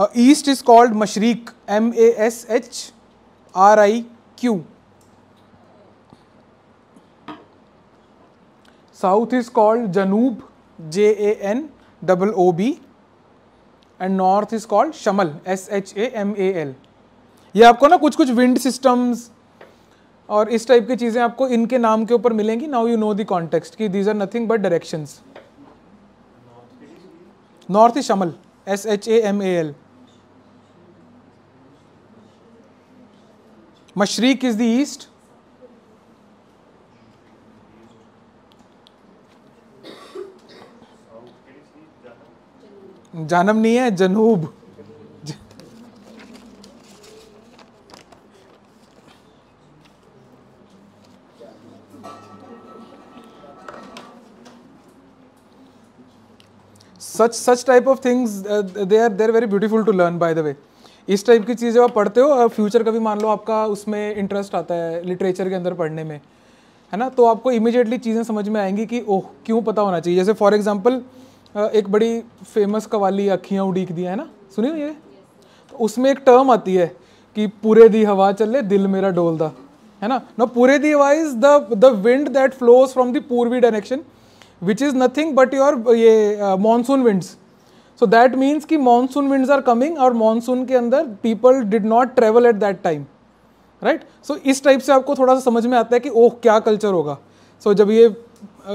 east is called mashriq M A S H R I Q south is called janoob J A N double O B and north is called shamal S H A M A L ये आपको ना कुछ कुछ wind systems और इस type की चीज़ें आपको इनके नाम के ऊपर मिलेंगी now you know the context कि these are nothing but directions north is शमल S H A M A L मशरीक is the east जानम नहीं है जनूब such such type of things they are they are very beautiful to learn by the way इस type की चीज़ें आप पढ़ते हो और फ्यूचर का भी मान लो आपका उसमें इंटरेस्ट आता है लिटरेचर के अंदर पढ़ने में है ना तो आपको इमिजिएटली चीज़ें समझ में आएंगी कि ओह क्यों पता होना चाहिए जैसे फॉर एग्जाम्पल एक बड़ी फेमस कवाली अखियाँ उड़ीक दिया है ना सुनी ये तो उसमें एक टर्म आती है कि पूरे दी हवा चले दिल मेरा डोलदा है ना ना पूरे the hawa is the the wind that flows from the purvi direction which is nothing but your ये monsoon winds so that means कि मानसून विंड्स आर कमिंग और मानसून के अंदर people did not travel at that time right so इस type से आपको थोड़ा सा समझ में आता है कि ओह क्या कल्चर होगा सो so, जब ये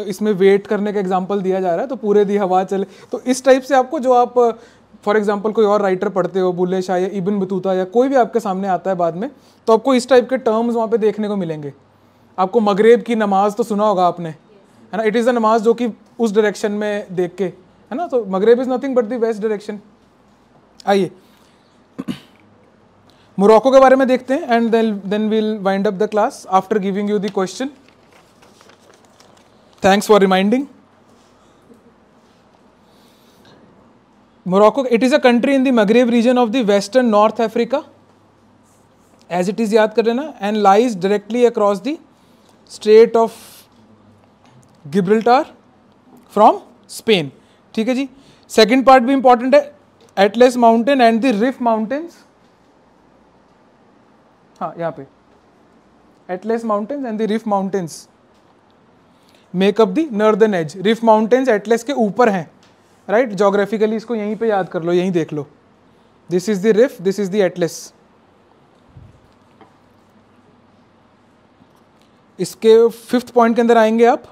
इसमें वेट करने का एग्जाम्पल दिया जा रहा है तो पूरे दी हवा चले तो इस टाइप से आपको जो आप फॉर एग्जाम्पल कोई और राइटर पढ़ते हो बुल्ले शाह या इबिन बतूता या कोई भी आपके सामने आता है बाद में तो आपको इस टाइप के टर्म्स वहाँ पे देखने को मिलेंगे आपको मगरेब की नमाज तो सुना होगा आपने है ना इट इज़ अ नमाज जो कि उस डायरेक्शन में देख के है ना तो Maghreb is nothing but the west direction आइए मोरक्को के बारे में देखते हैं and then we'll wind up the class after giving you the question thanks for reminding Morocco it is a country in the Maghreb region of the western north Africa as it is याद कर लेना and lies directly across the strait of Gibraltar from Spain ठीक है जी second part भी important है Atlas mountain and the Rif mountains हाँ यहाँ पे Atlas mountains and the Rif mountains make up the northern edge Rif mountains Atlas के ऊपर हैं राइट जोग्राफिकली इसको यहीं पे याद कर लो यहीं देख लो this is the Rif this is the Atlas इसके फिफ्थ पॉइंट के अंदर आएंगे आप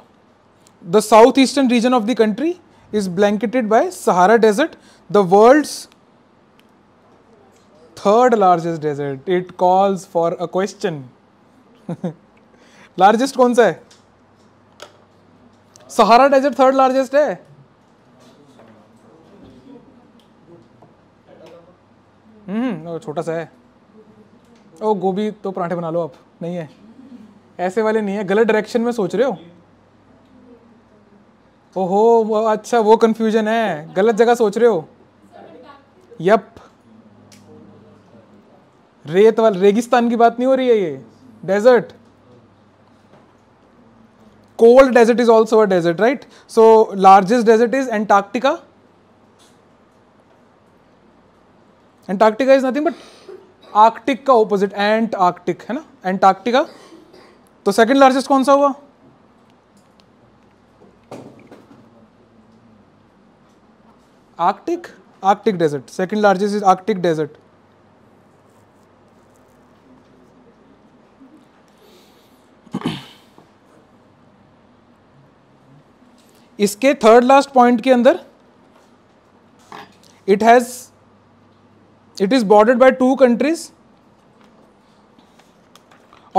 the south eastern region of the country is blanketed by Sahara Desert, the world's third largest desert. It calls for a question. Largest कौन सा है Sahara desert third largest है हम्म छोटा सा है ओ गोभी तो पराठे बना लो आप नहीं है ऐसे वाले नहीं है गलत डायरेक्शन में सोच रहे हो ओहो अच्छा वो कंफ्यूजन है गलत जगह सोच रहे हो यप रेत वाल रेगिस्तान की बात नहीं हो रही है ये desert cold desert is also a desert right so largest desert is Antarctica Antarctica is nothing but Arctic का ओपोजिट एंट आर्कटिक है ना एंटार्क्टिका तो सेकंड लार्जेस्ट कौन सा हुआ Arctic, Arctic desert. Second largest is Arctic desert. इसके third last point के अंदर it has it is bordered by two countries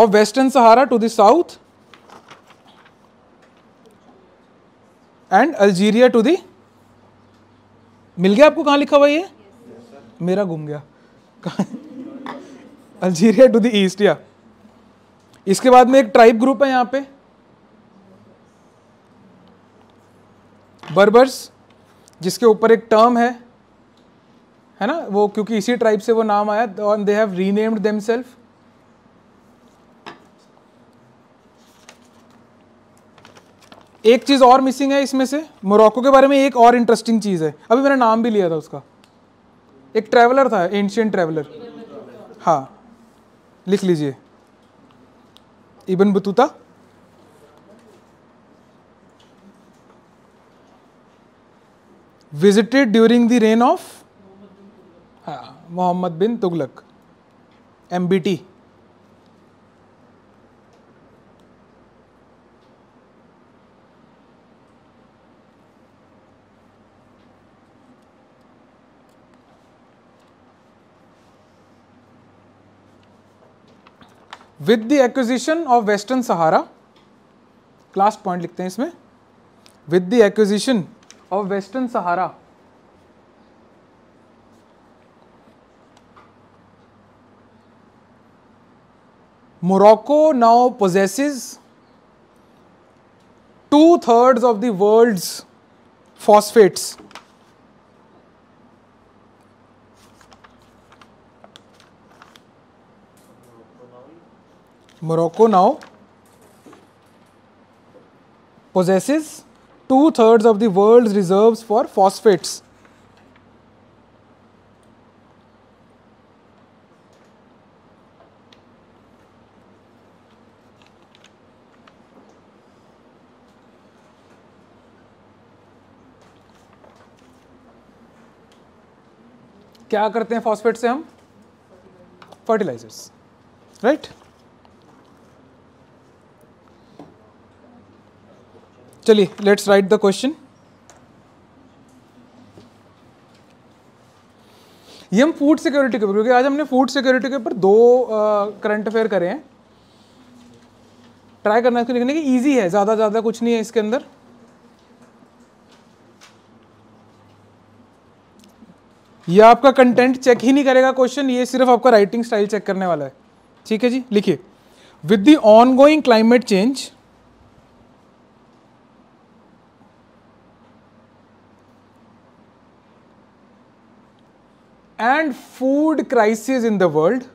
of western Sahara to the south and Algeria to the मिल गया आपको कहाँ लिखा हुआ ये मेरा घूम गया अल्जीरिया टू द ईस्ट या इसके बाद में एक ट्राइब ग्रुप है यहाँ पे बर्बर्स जिसके ऊपर एक टर्म है है ना वो क्योंकि इसी ट्राइब से वो नाम आया they have renamed them self एक चीज़ और मिसिंग है इसमें से मोरक्को के बारे में एक और इंटरेस्टिंग चीज़ है अभी मैंने नाम भी लिया था उसका एक ट्रैवलर था एंशियंट ट्रैवलर हाँ लिख लीजिए Ibn Battuta visited during the reign of हाँ Mohammad bin Tughlaq M B T with the acquisition of western Sahara last point लिखते हैं इसमें with the acquisition of western Sahara Morocco now possesses two thirds of the world's phosphates Morocco now possesses two thirds of the world's reserves for phosphates. क्या करते हैं phosphate से हम fertilisers right right? चलिए let's write the question ये हम food security के ऊपर क्योंकि आज हमने फूड सिक्योरिटी के ऊपर दो करंट अफेयर करे हैं ट्राई करना इसको लिखने की ईजी है ज़्यादा ज़्यादा कुछ नहीं है इसके अंदर यह आपका कंटेंट चेक ही नहीं करेगा क्वेश्चन ये सिर्फ आपका राइटिंग स्टाइल चेक करने वाला है ठीक है जी लिखिए with the ongoing climate change and food crisis in the world.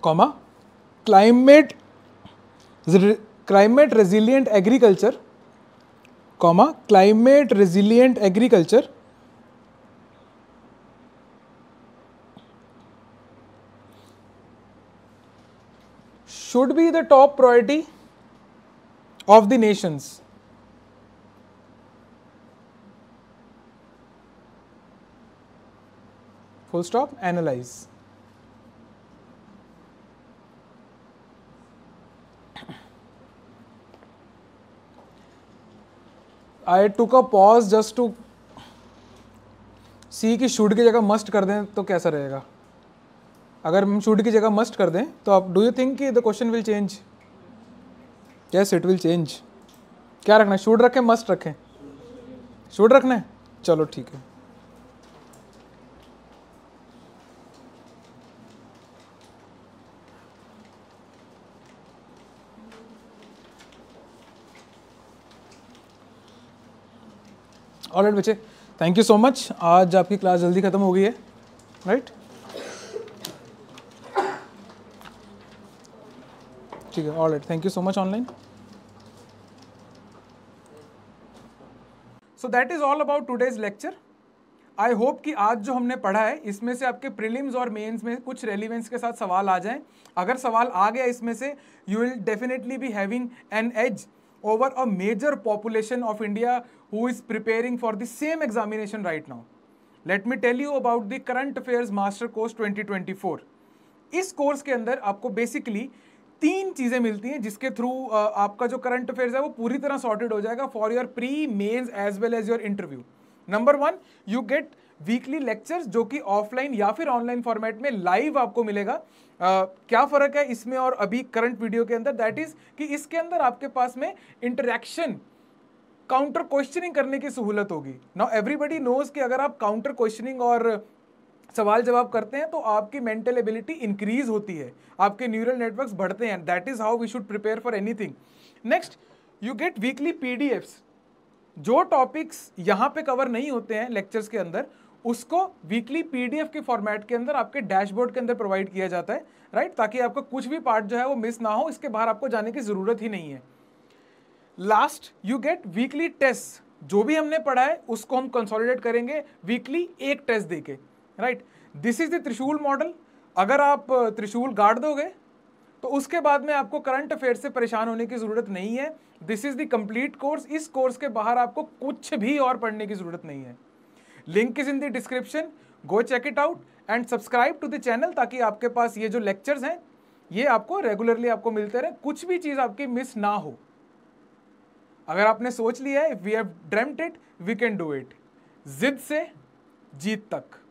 Comma, climate resilient agriculture, should be the top priority of the nations. Full stop, analyze. I took a pause just to see की should की जगह must कर दें तो कैसा रहेगा अगर हम शुड की जगह मस्ट कर दें तो आप डू यू थिंक कि the question will change yes it will change क्या रखना है शुड रखें मस्ट रखें शुड रखना है चलो ठीक है ऑल राइट बच्चे थैंक यू सो मच आज आपकी क्लास जल्दी ख़त्म हो गई है राइट right? ठीक है all right thank you so much online so that is all about today's lecture I hope कि आज जो हमने पढ़ा है इसमें से आपके प्रिलिम्स और मेंस में कुछ रेलिवेंस के साथ सवाल आ जाएं अगर सवाल आ गया इसमें से you will definitely be having an edge over a major population of India who is preparing for the same examination right now let me tell you about the current affairs master course 2024 इस course के अंदर आपको basically तीन चीज़ें मिलती हैं जिसके through आपका जो करंट अफेयर्स है वो पूरी तरह सॉर्टेड हो जाएगा for your pre mains as well as your interview number one you get weekly lectures जो कि ऑफलाइन या फिर ऑनलाइन फॉर्मेट में लाइव आपको मिलेगा Uh, क्या फ़र्क है इसमें और अभी करंट वीडियो के अंदर दैट इज़ कि इसके अंदर आपके पास में इंटरेक्शन काउंटर क्वेश्चनिंग करने की सहूलत होगी नाउ एवरीबडी नोज कि अगर आप काउंटर क्वेश्चनिंग और सवाल जवाब करते हैं तो आपकी मेंटल एबिलिटी इंक्रीज होती है आपके न्यूरल नेटवर्क्स बढ़ते हैं that is how we should prepare for anything next you get weekly P जो टॉपिक्स यहाँ पे कवर नहीं होते हैं लेक्चर्स के अंदर उसको वीकली पीडीएफ के फॉर्मेट के अंदर आपके डैशबोर्ड के अंदर प्रोवाइड किया जाता है राइट ताकि आपका कुछ भी पार्ट जो है वो मिस ना हो इसके बाहर आपको जाने की ज़रूरत ही नहीं है last you get weekly test जो भी हमने पढ़ा है उसको हम कंसोलिडेट करेंगे वीकली एक टेस्ट देके right this is the Trishul model अगर आप त्रिशूल गाड़ दोगे तो उसके बाद में आपको करंट अफेयर से परेशान होने की ज़रूरत नहीं है this is the complete course इस कोर्स के बाहर आपको कुछ भी और पढ़ने की ज़रूरत नहीं है link is in the description go check it out and subscribe to the channel ताकि आपके पास ये जो लेक्चर्स हैं ये आपको रेगुलरली आपको मिलते रहे कुछ भी चीज़ आपकी मिस ना हो अगर आपने सोच लिया है we have dreamt it we can do it जिद से जीत तक